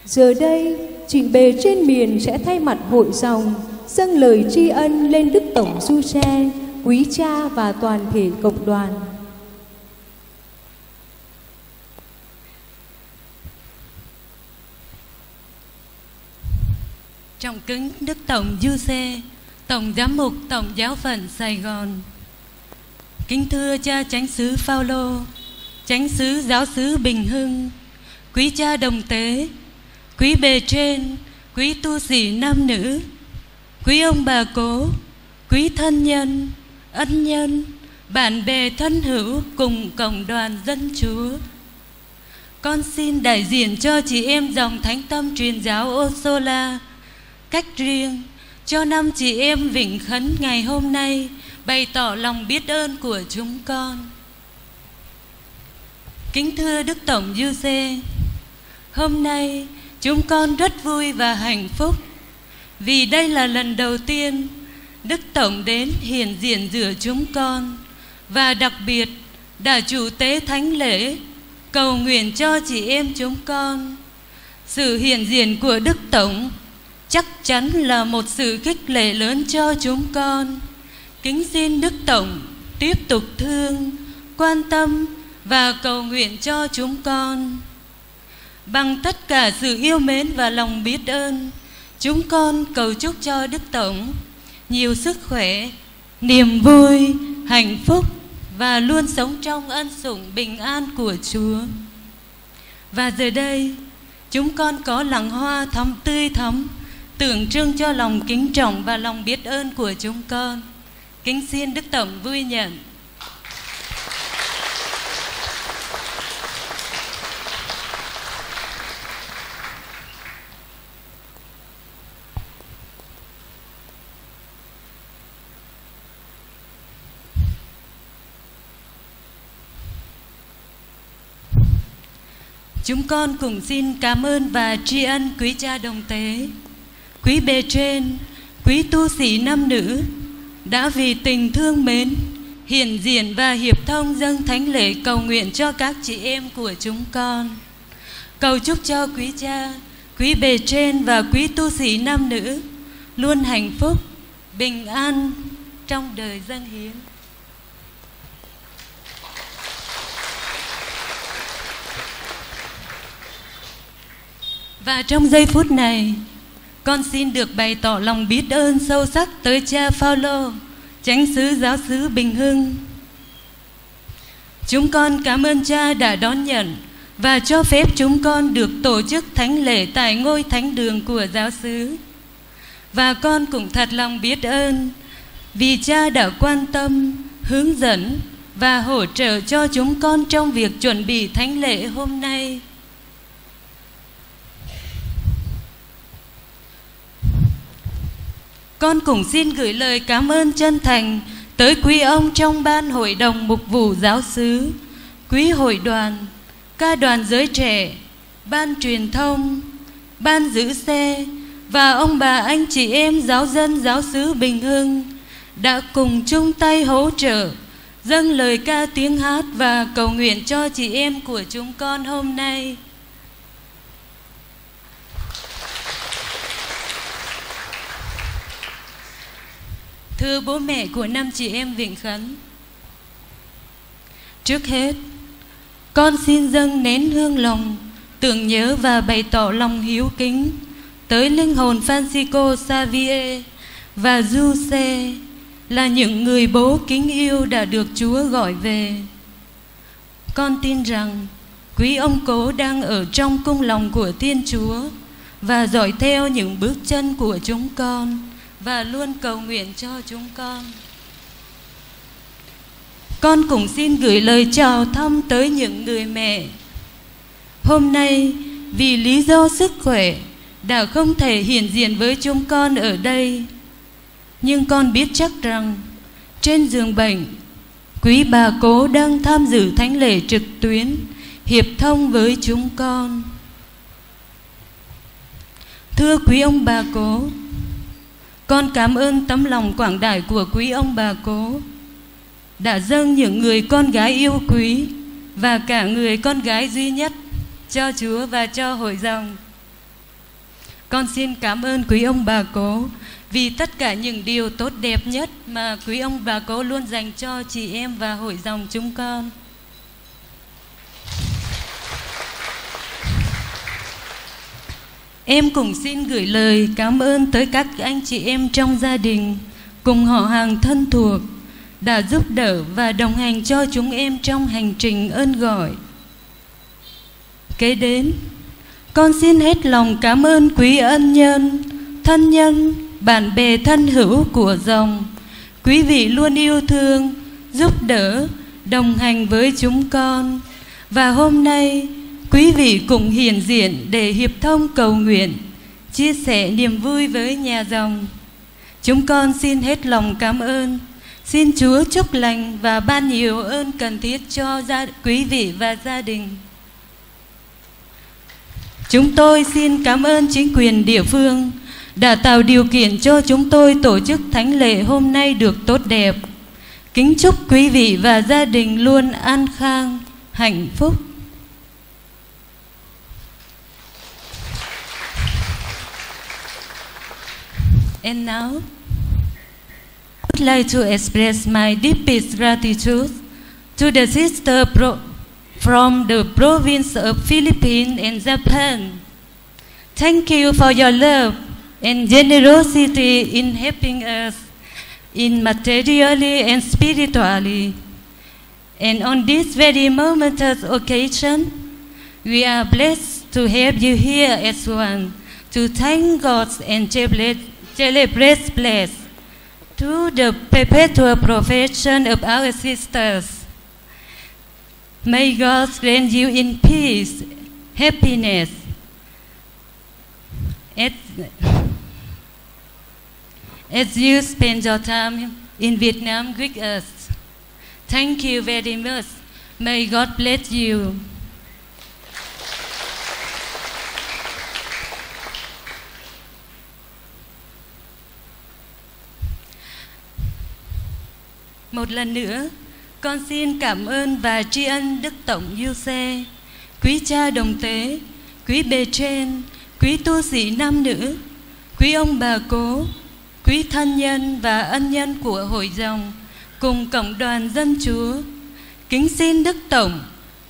Giờ đây, trình bề trên miền sẽ thay mặt hội dòng dâng lời tri ân lên Đức Tổng Du Xe, quý cha và toàn thể cộng đoàn. Trọng kính Đức Tổng Du Xe, Tổng Giám mục Tổng Giáo phận Sài Gòn. Kính thưa cha Chánh sứ Phaolô, Chánh sứ Giáo sứ Bình Hưng, quý cha đồng tế, quý bề trên, quý tu sĩ nam nữ, quý ông bà cố, quý thân nhân, ân nhân, bạn bè thân hữu cùng cộng đoàn dân Chúa. Con xin đại diện cho chị em dòng Thánh Tâm truyền giáo Osola cách riêng cho năm chị em Vĩnh Khấn ngày hôm nay bày tỏ lòng biết ơn của chúng con. Kính thưa Đức Tổng Du Xê, hôm nay Chúng con rất vui và hạnh phúc vì đây là lần đầu tiên Đức Tổng đến hiện diện giữa chúng con và đặc biệt đã chủ tế thánh lễ cầu nguyện cho chị em chúng con. Sự hiện diện của Đức Tổng chắc chắn là một sự khích lệ lớn cho chúng con. Kính xin Đức Tổng tiếp tục thương, quan tâm và cầu nguyện cho chúng con. Bằng tất cả sự yêu mến và lòng biết ơn, chúng con cầu chúc cho Đức Tổng nhiều sức khỏe, niềm vui, hạnh phúc và luôn sống trong ân sủng bình an của Chúa. Và giờ đây, chúng con có làng hoa thắm tươi thắm, tượng trưng cho lòng kính trọng và lòng biết ơn của chúng con. Kính xin Đức Tổng vui nhận. Chúng con cùng xin cảm ơn và tri ân quý cha đồng tế, quý bề trên, quý tu sĩ nam nữ đã vì tình thương mến, hiển diện và hiệp thông dâng thánh lễ cầu nguyện cho các chị em của chúng con. Cầu chúc cho quý cha, quý bề trên và quý tu sĩ nam nữ luôn hạnh phúc, bình an trong đời dân hiến. Và trong giây phút này, con xin được bày tỏ lòng biết ơn sâu sắc tới cha Phaolô, chánh sứ giáo sứ Bình Hưng. Chúng con cảm ơn cha đã đón nhận và cho phép chúng con được tổ chức thánh lễ tại ngôi thánh đường của giáo xứ. Và con cũng thật lòng biết ơn vì cha đã quan tâm, hướng dẫn và hỗ trợ cho chúng con trong việc chuẩn bị thánh lễ hôm nay. Con cũng xin gửi lời cảm ơn chân thành tới quý ông trong ban hội đồng mục vụ giáo xứ, quý hội đoàn, ca đoàn giới trẻ, ban truyền thông, ban giữ xe và ông bà anh chị em giáo dân giáo xứ Bình Hưng đã cùng chung tay hỗ trợ dâng lời ca tiếng hát và cầu nguyện cho chị em của chúng con hôm nay. Thưa bố mẹ của năm chị em Vịnh Khánh Trước hết, Con xin dâng nén hương lòng, Tưởng nhớ và bày tỏ lòng hiếu kính Tới linh hồn Francisco Xavier Và Giuse Là những người bố kính yêu đã được Chúa gọi về. Con tin rằng Quý ông cố đang ở trong cung lòng của Thiên Chúa Và dõi theo những bước chân của chúng con và luôn cầu nguyện cho chúng con. Con cũng xin gửi lời chào thăm tới những người mẹ. Hôm nay vì lý do sức khỏe đã không thể hiện diện với chúng con ở đây. Nhưng con biết chắc rằng trên giường bệnh, quý bà cố đang tham dự thánh lễ trực tuyến, hiệp thông với chúng con. Thưa quý ông bà cố, con cảm ơn tấm lòng quảng đại của quý ông bà cố, đã dâng những người con gái yêu quý và cả người con gái duy nhất cho Chúa và cho hội dòng. Con xin cảm ơn quý ông bà cố vì tất cả những điều tốt đẹp nhất mà quý ông bà cố luôn dành cho chị em và hội dòng chúng con. Em cũng xin gửi lời cảm ơn tới các anh chị em trong gia đình cùng họ hàng thân thuộc đã giúp đỡ và đồng hành cho chúng em trong hành trình ơn gọi. Kế đến, con xin hết lòng cảm ơn quý ân nhân, thân nhân, bạn bè thân hữu của dòng. Quý vị luôn yêu thương, giúp đỡ, đồng hành với chúng con. Và hôm nay, Quý vị cùng hiện diện để hiệp thông cầu nguyện, chia sẻ niềm vui với nhà dòng. Chúng con xin hết lòng cảm ơn. Xin Chúa chúc lành và ban nhiều ơn cần thiết cho gia, quý vị và gia đình. Chúng tôi xin cảm ơn chính quyền địa phương đã tạo điều kiện cho chúng tôi tổ chức thánh lễ hôm nay được tốt đẹp. Kính chúc quý vị và gia đình luôn an khang, hạnh phúc. And now, I would like to express my deepest gratitude to the sister from the province of Philippines and Japan. Thank you for your love and generosity in helping us in materially and spiritually. And on this very momentous occasion, we are blessed to have you here as one to thank God and celebrate celebrate place to the perpetual profession of our sisters. May God grant you in peace, happiness, as, as you spend your time in Vietnam with us. Thank you very much. May God bless you. Một lần nữa, con xin cảm ơn và tri ân Đức Tổng Du Xe, quý cha đồng tế, quý bề trên, quý tu sĩ nam nữ, quý ông bà cố, quý thân nhân và ân nhân của hội dòng, cùng cộng đoàn dân chúa. Kính xin Đức Tổng,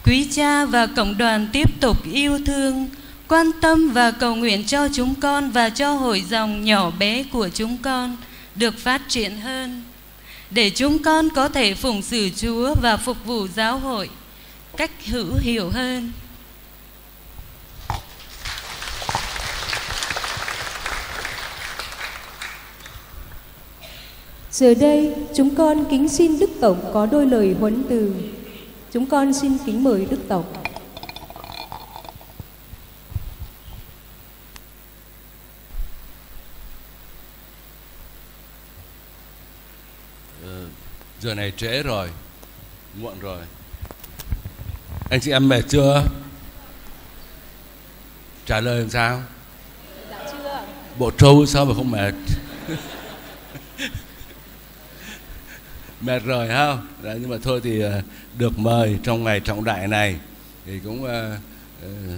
quý cha và cộng đoàn tiếp tục yêu thương, quan tâm và cầu nguyện cho chúng con và cho hội dòng nhỏ bé của chúng con được phát triển hơn để chúng con có thể phụng sự Chúa và phục vụ giáo hội cách hữu hiệu hơn. Giờ đây, chúng con kính xin Đức Tổng có đôi lời huấn từ. Chúng con xin kính mời Đức Tổng. Giờ này trễ rồi muộn rồi. Anh chị em mệt chưa? Trả lời làm sao? Dạ chưa. bộ trâu sao mà không mệt? Mệt rồi ha? Đấy, nhưng mà thôi thì ờ, được mời trong ngày trọng đại này. Thì cũng ờ,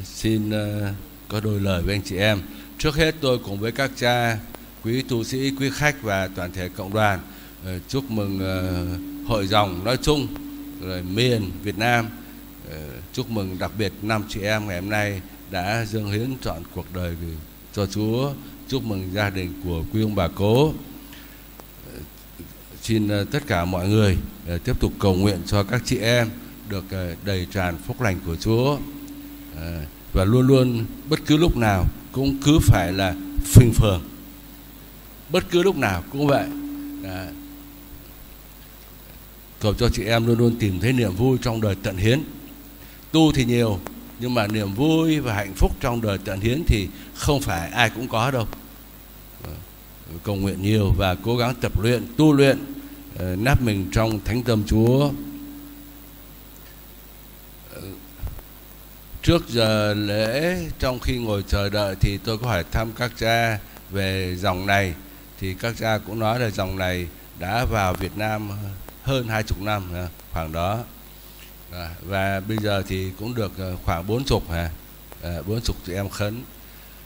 xin ờ, có đôi lời với anh chị em. Trước hết tôi cùng với các cha quý tu sĩ quý khách và toàn thể cộng đoàn Ờ, chúc mừng ờ, hội dòng nói chung, rồi miền Việt Nam. Ờ, chúc mừng đặc biệt năm chị em ngày hôm nay đã dâng hiến trọn cuộc đời vì cho Chúa. Chúc mừng gia đình của quý ông bà cố. Xin tất cả mọi người tiếp tục cầu nguyện cho các chị em được đầy tràn phúc lành của Chúa. Và luôn luôn bất cứ lúc nào cũng cứ phải là phình phường. Bất cứ lúc nào cũng vậy cầu cho chị em luôn luôn tìm thấy niềm vui trong đời tận hiến. Tu thì nhiều, nhưng mà niềm vui và hạnh phúc trong đời tận hiến thì không phải ai cũng có đâu. Vâng, cầu nguyện nhiều và cố gắng tập luyện, tu luyện ờ, nắp mình trong thánh tâm Chúa. Ờ, trước giờ lễ, trong khi ngồi chờ đợi thì tôi có hỏi thăm các cha về dòng này. Thì các cha cũng nói là dòng này đã vào Việt Nam hơn hai chục năm à, khoảng đó. À, và bây giờ thì cũng được à, khoảng bốn chục hả bốn chục chị em khấn.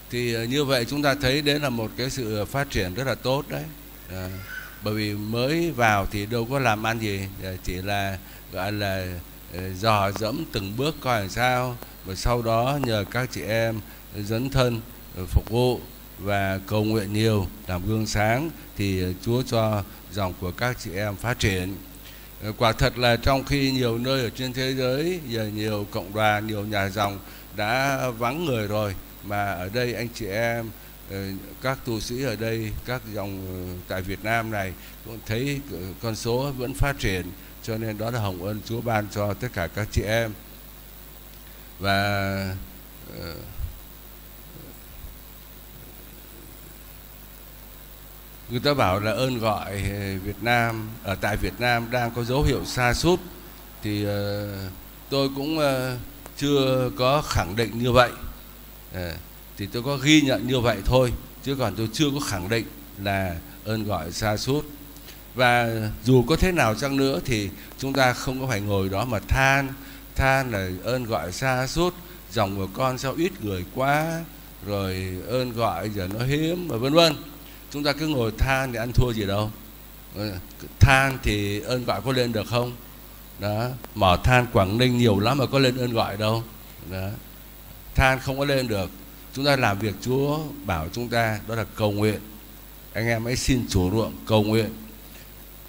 Thì như vậy chúng ta thấy đấy là một cái sự phát triển rất là tốt đấy. À, bởi vì mới vào thì đâu có làm ăn gì chỉ là gọi là dò dẫm từng bước coi làm sao và sau đó nhờ các chị em dấn thân phục vụ và cầu nguyện nhiều làm gương sáng thì Chúa cho dòng của các chị em phát triển. Ờ, quả thật là trong khi nhiều nơi ở trên thế giới, giờ nhiều cộng đoàn, nhiều nhà dòng đã vắng người rồi, mà ở đây anh chị em ờ, các tu sĩ ở đây, các dòng ờ, tại Việt Nam này cũng thấy con số vẫn phát triển, cho nên đó là hồng ân Chúa ban cho tất cả các chị em. Và người ta bảo là ơn gọi ờ, Việt Nam, ở tại Việt Nam đang có dấu hiệu xa sút. Thì ờ, tôi cũng ờ, chưa có khẳng định như vậy. Thì tôi có ghi nhận như vậy thôi, chứ còn tôi chưa có khẳng định là ơn gọi xa sút. Và dù có thế nào chăng nữa thì chúng ta không có phải ngồi đó mà than than là ơn gọi xa sút, dòng của con sao ít người quá, rồi ơn gọi giờ nó hiếm, và vân vân chúng ta cứ ngồi than thì ăn thua gì đâu. Ờ, than thì ơn gọi có lên được không? Đó mỏ than Quảng Ninh nhiều lắm mà có lên ơn gọi đâu. Đó than không có lên được. Chúng ta làm việc Chúa bảo chúng ta đó là cầu nguyện. Anh em hãy xin chủ ruộng cầu nguyện.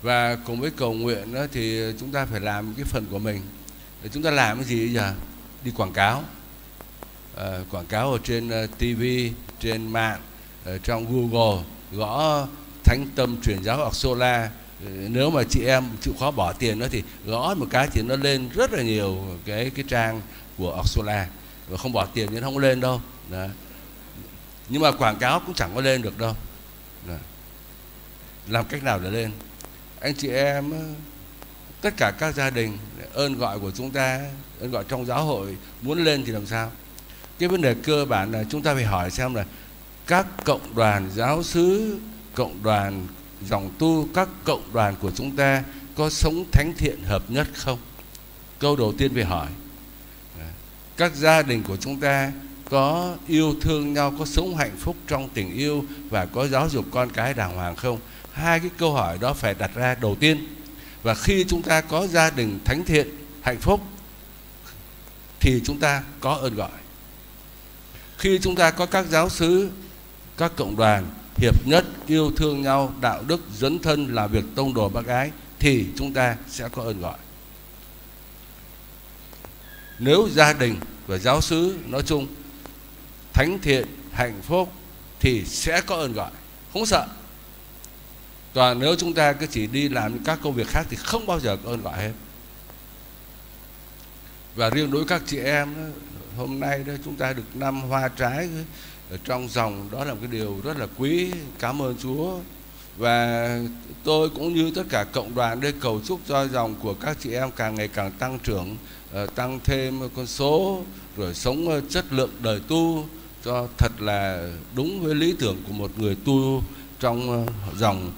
Và cùng với cầu nguyện đó thì chúng ta phải làm cái phần của mình. Để chúng ta làm cái gì bây giờ? Đi quảng cáo. À, quảng cáo ở trên ờ, uh, TV trên mạng ở trong Google gõ thánh tâm truyền giáo hoặc sola. Ừ, nếu mà chị em chịu khó bỏ tiền đó thì gõ một cái thì nó lên rất là nhiều cái cái trang của Oxola và không bỏ tiền thì nó không lên đâu. Đó. nhưng mà quảng cáo cũng chẳng có lên được đâu. Đó. làm cách nào để lên? Anh chị em ờ, tất cả các gia đình, ơn gọi của chúng ta, ơn gọi trong giáo hội muốn lên thì làm sao? Cái vấn đề cơ bản là chúng ta phải hỏi xem là các cộng đoàn giáo xứ cộng đoàn dòng tu, các cộng đoàn của chúng ta có sống thánh thiện hợp nhất không? Câu đầu tiên phải hỏi. Các gia đình của chúng ta có yêu thương nhau, có sống hạnh phúc trong tình yêu và có giáo dục con cái đàng hoàng không? Hai cái câu hỏi đó phải đặt ra đầu tiên. Và khi chúng ta có gia đình thánh thiện, hạnh phúc, thì chúng ta có ơn gọi. Khi chúng ta có các giáo sứ các cộng đoàn hiệp nhất yêu thương nhau đạo đức dấn thân là việc tông đồ bác ái thì chúng ta sẽ có ơn gọi. Nếu gia đình và giáo sứ nói chung thánh thiện hạnh phúc thì sẽ có ơn gọi. Không sợ. Còn nếu chúng ta cứ chỉ đi làm các công việc khác thì không bao giờ có ơn gọi hết. Và riêng đối với các chị em đó, hôm nay đó chúng ta được năm hoa trái ở trong dòng đó là một cái điều rất là quý cảm ơn Chúa. Và tôi cũng như tất cả cộng đoàn đây cầu chúc cho dòng của các chị em càng ngày càng tăng trưởng ờ, tăng thêm con số rồi sống ờ, chất lượng đời tu cho thật là đúng với lý tưởng của một người tu trong ờ, dòng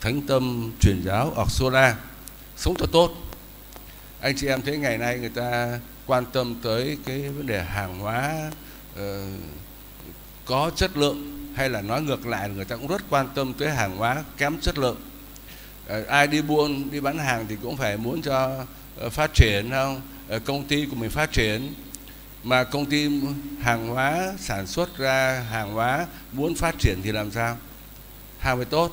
thánh tâm truyền giáo Oxola. Sống cho tốt. Anh chị em thấy ngày nay người ta quan tâm tới cái vấn đề hàng hóa uh, có chất lượng hay là nói ngược lại, người ta cũng rất quan tâm tới hàng hóa kém chất lượng. Ờ, ai đi buôn, đi bán hàng thì cũng phải muốn cho ờ, phát triển không? Ờ, công ty của mình phát triển. Mà công ty hàng hóa sản xuất ra hàng hóa muốn phát triển thì làm sao? Hàng phải tốt,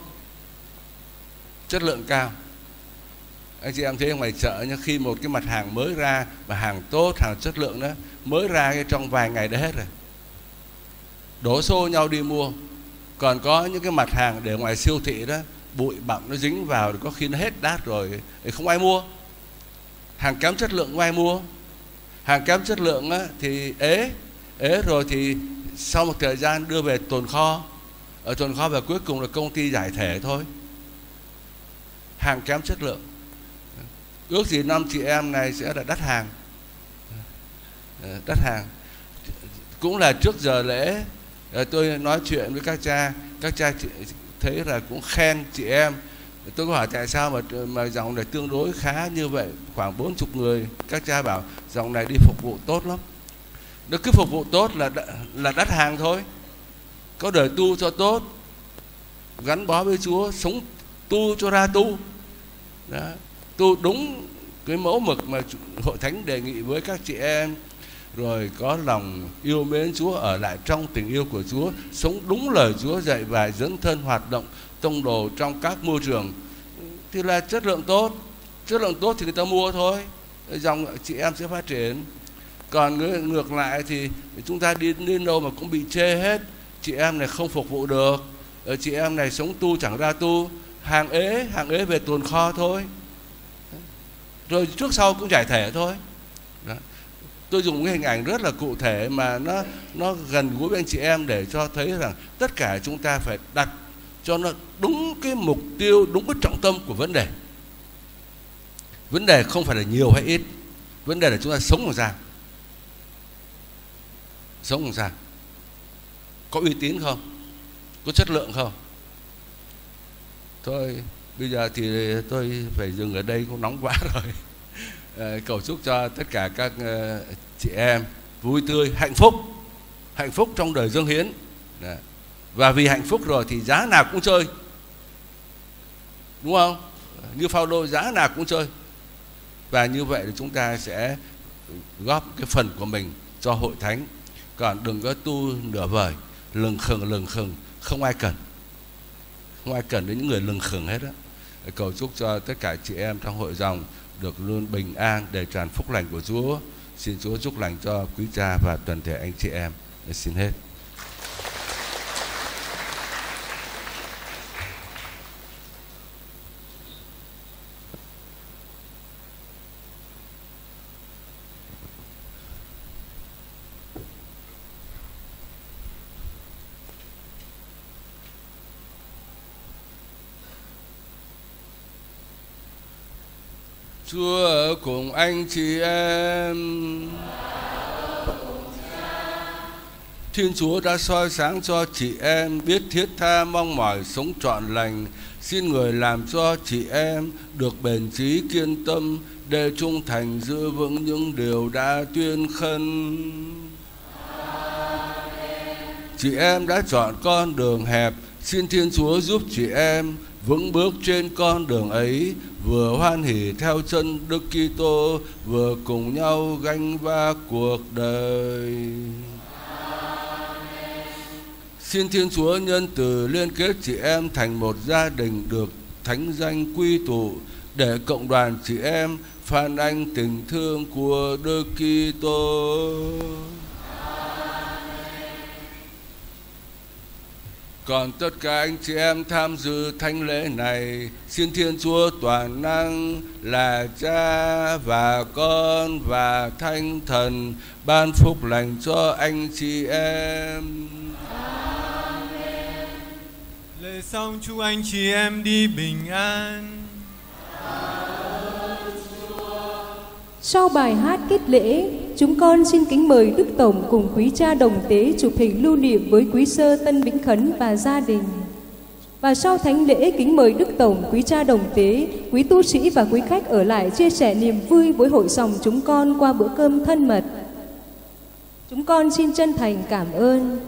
chất lượng cao. Anh chị em thấy ngoài chợ nhá, khi một cái mặt hàng mới ra và hàng tốt, hàng chất lượng đó, mới ra trong vài ngày đã hết rồi đổ xô nhau đi mua. Còn có những cái mặt hàng để ngoài siêu thị đó bụi bặm nó dính vào có khi nó hết đát rồi thì không ai mua. Hàng kém chất lượng không ai mua. Hàng kém chất lượng á, thì ế ế rồi thì sau một thời gian đưa về tồn kho. Ở tồn kho và cuối cùng là công ty giải thể thôi. Hàng kém chất lượng. Ước gì năm chị em này sẽ là đắt hàng. Đắt hàng. Cũng là trước giờ lễ Ờ, tôi nói chuyện với các cha các cha thấy là cũng khen chị em. Tôi có hỏi tại sao mà mà dòng này tương đối khá như vậy? Khoảng bốn chục người. Các cha bảo, dòng này đi phục vụ tốt lắm. Nó cứ phục vụ tốt là là đắt hàng thôi. Có đời tu cho tốt, gắn bó với Chúa, sống tu cho ra tu. Đó. Tu đúng cái mẫu mực mà hội thánh đề nghị với các chị em rồi có lòng yêu mến Chúa, ở lại trong tình yêu của Chúa, sống đúng lời Chúa dạy và dẫn thân hoạt động tông đồ trong các môi trường. Thì là chất lượng tốt. Chất lượng tốt thì người ta mua thôi. Dòng chị em sẽ phát triển. Còn ngược lại thì chúng ta đi đến đâu mà cũng bị chê hết. Chị em này không phục vụ được. Ờ, chị em này sống tu chẳng ra tu. Hàng ế hàng ế về tồn kho thôi. Rồi trước sau cũng giải thể thôi. Đó tôi dùng cái hình ảnh rất là cụ thể mà nó nó gần gũi với anh chị em để cho thấy rằng tất cả chúng ta phải đặt cho nó đúng cái mục tiêu, đúng cái trọng tâm của vấn đề. Vấn đề không phải là nhiều hay ít, vấn đề là chúng ta sống làm sao sống làm sao có uy tín không? Có chất lượng không? Thôi, bây giờ thì tôi phải dừng ở đây, cũng nóng quá rồi. Ờ, cầu chúc cho tất cả các ờ, chị em vui tươi, hạnh phúc hạnh phúc trong đời dương hiến. Và vì hạnh phúc rồi thì giá nào cũng chơi. Đúng không? Như phao đôi giá nào cũng chơi. Và như vậy thì chúng ta sẽ góp cái phần của mình cho hội thánh. Còn đừng có tu nửa vời, lừng khừng lừng khừng, không ai cần. Không ai cần đến những người lừng khừng hết á. Cầu chúc cho tất cả chị em trong hội dòng được luôn bình an để tràn phúc lành của Chúa. Xin Chúa chúc lành cho quý cha và toàn thể anh chị em. Xin hết. Chúa ở cùng anh chị em. Thiên Chúa đã soi sáng cho chị em biết thiết tha mong mỏi sống trọn lành. Xin người làm cho chị em được bền trí kiên tâm để trung thành giữ vững những điều đã tuyên khân. Chị em đã chọn con đường hẹp, xin Thiên Chúa giúp chị em vững bước trên con đường ấy, vừa hoan hỉ theo chân Đức Kitô, vừa cùng nhau gánh vác cuộc đời. Xin Thiên Chúa nhân từ liên kết chị em thành một gia đình được thánh danh quy tụ để cộng đoàn chị em phản ánh tình thương của Đức Kitô. Còn tất cả anh chị em tham dự thánh lễ này, xin Thiên Chúa toàn năng là Cha và Con và Thánh Thần ban phúc lành cho anh chị em. Lễ xong chúc anh chị em đi bình an. Sau bài hát kết lễ, chúng con xin kính mời Đức Tổng cùng quý cha đồng tế chụp hình lưu niệm với quý sơ Tân Vĩnh Khấn và gia đình. Và sau thánh lễ kính mời Đức Tổng, quý cha đồng tế, quý tu sĩ và quý khách ở lại chia sẻ niềm vui với hội dòng chúng con qua bữa cơm thân mật. Chúng con xin chân thành cảm ơn.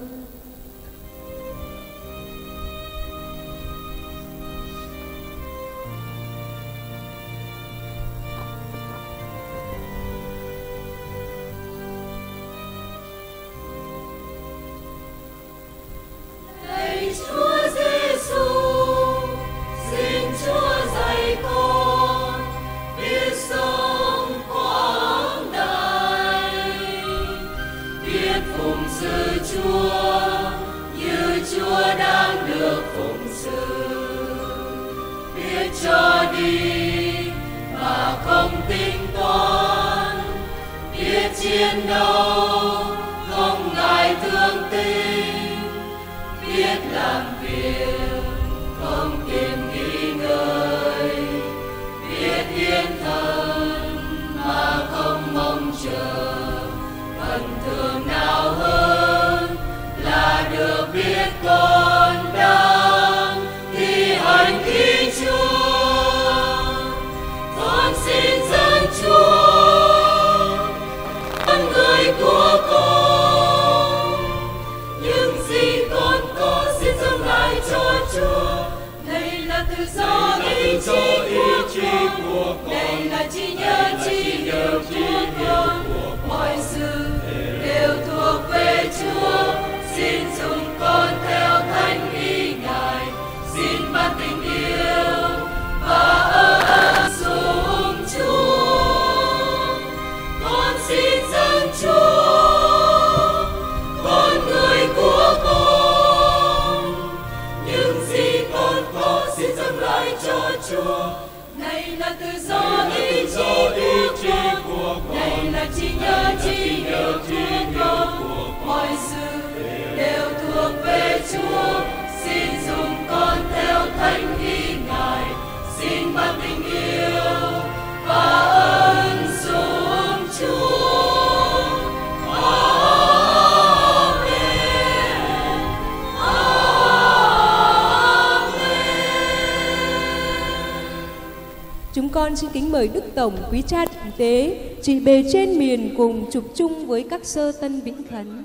Tổng, quý cha tế, trị bề trên miền cùng chụp chung với các sơ tân vĩnh khấn.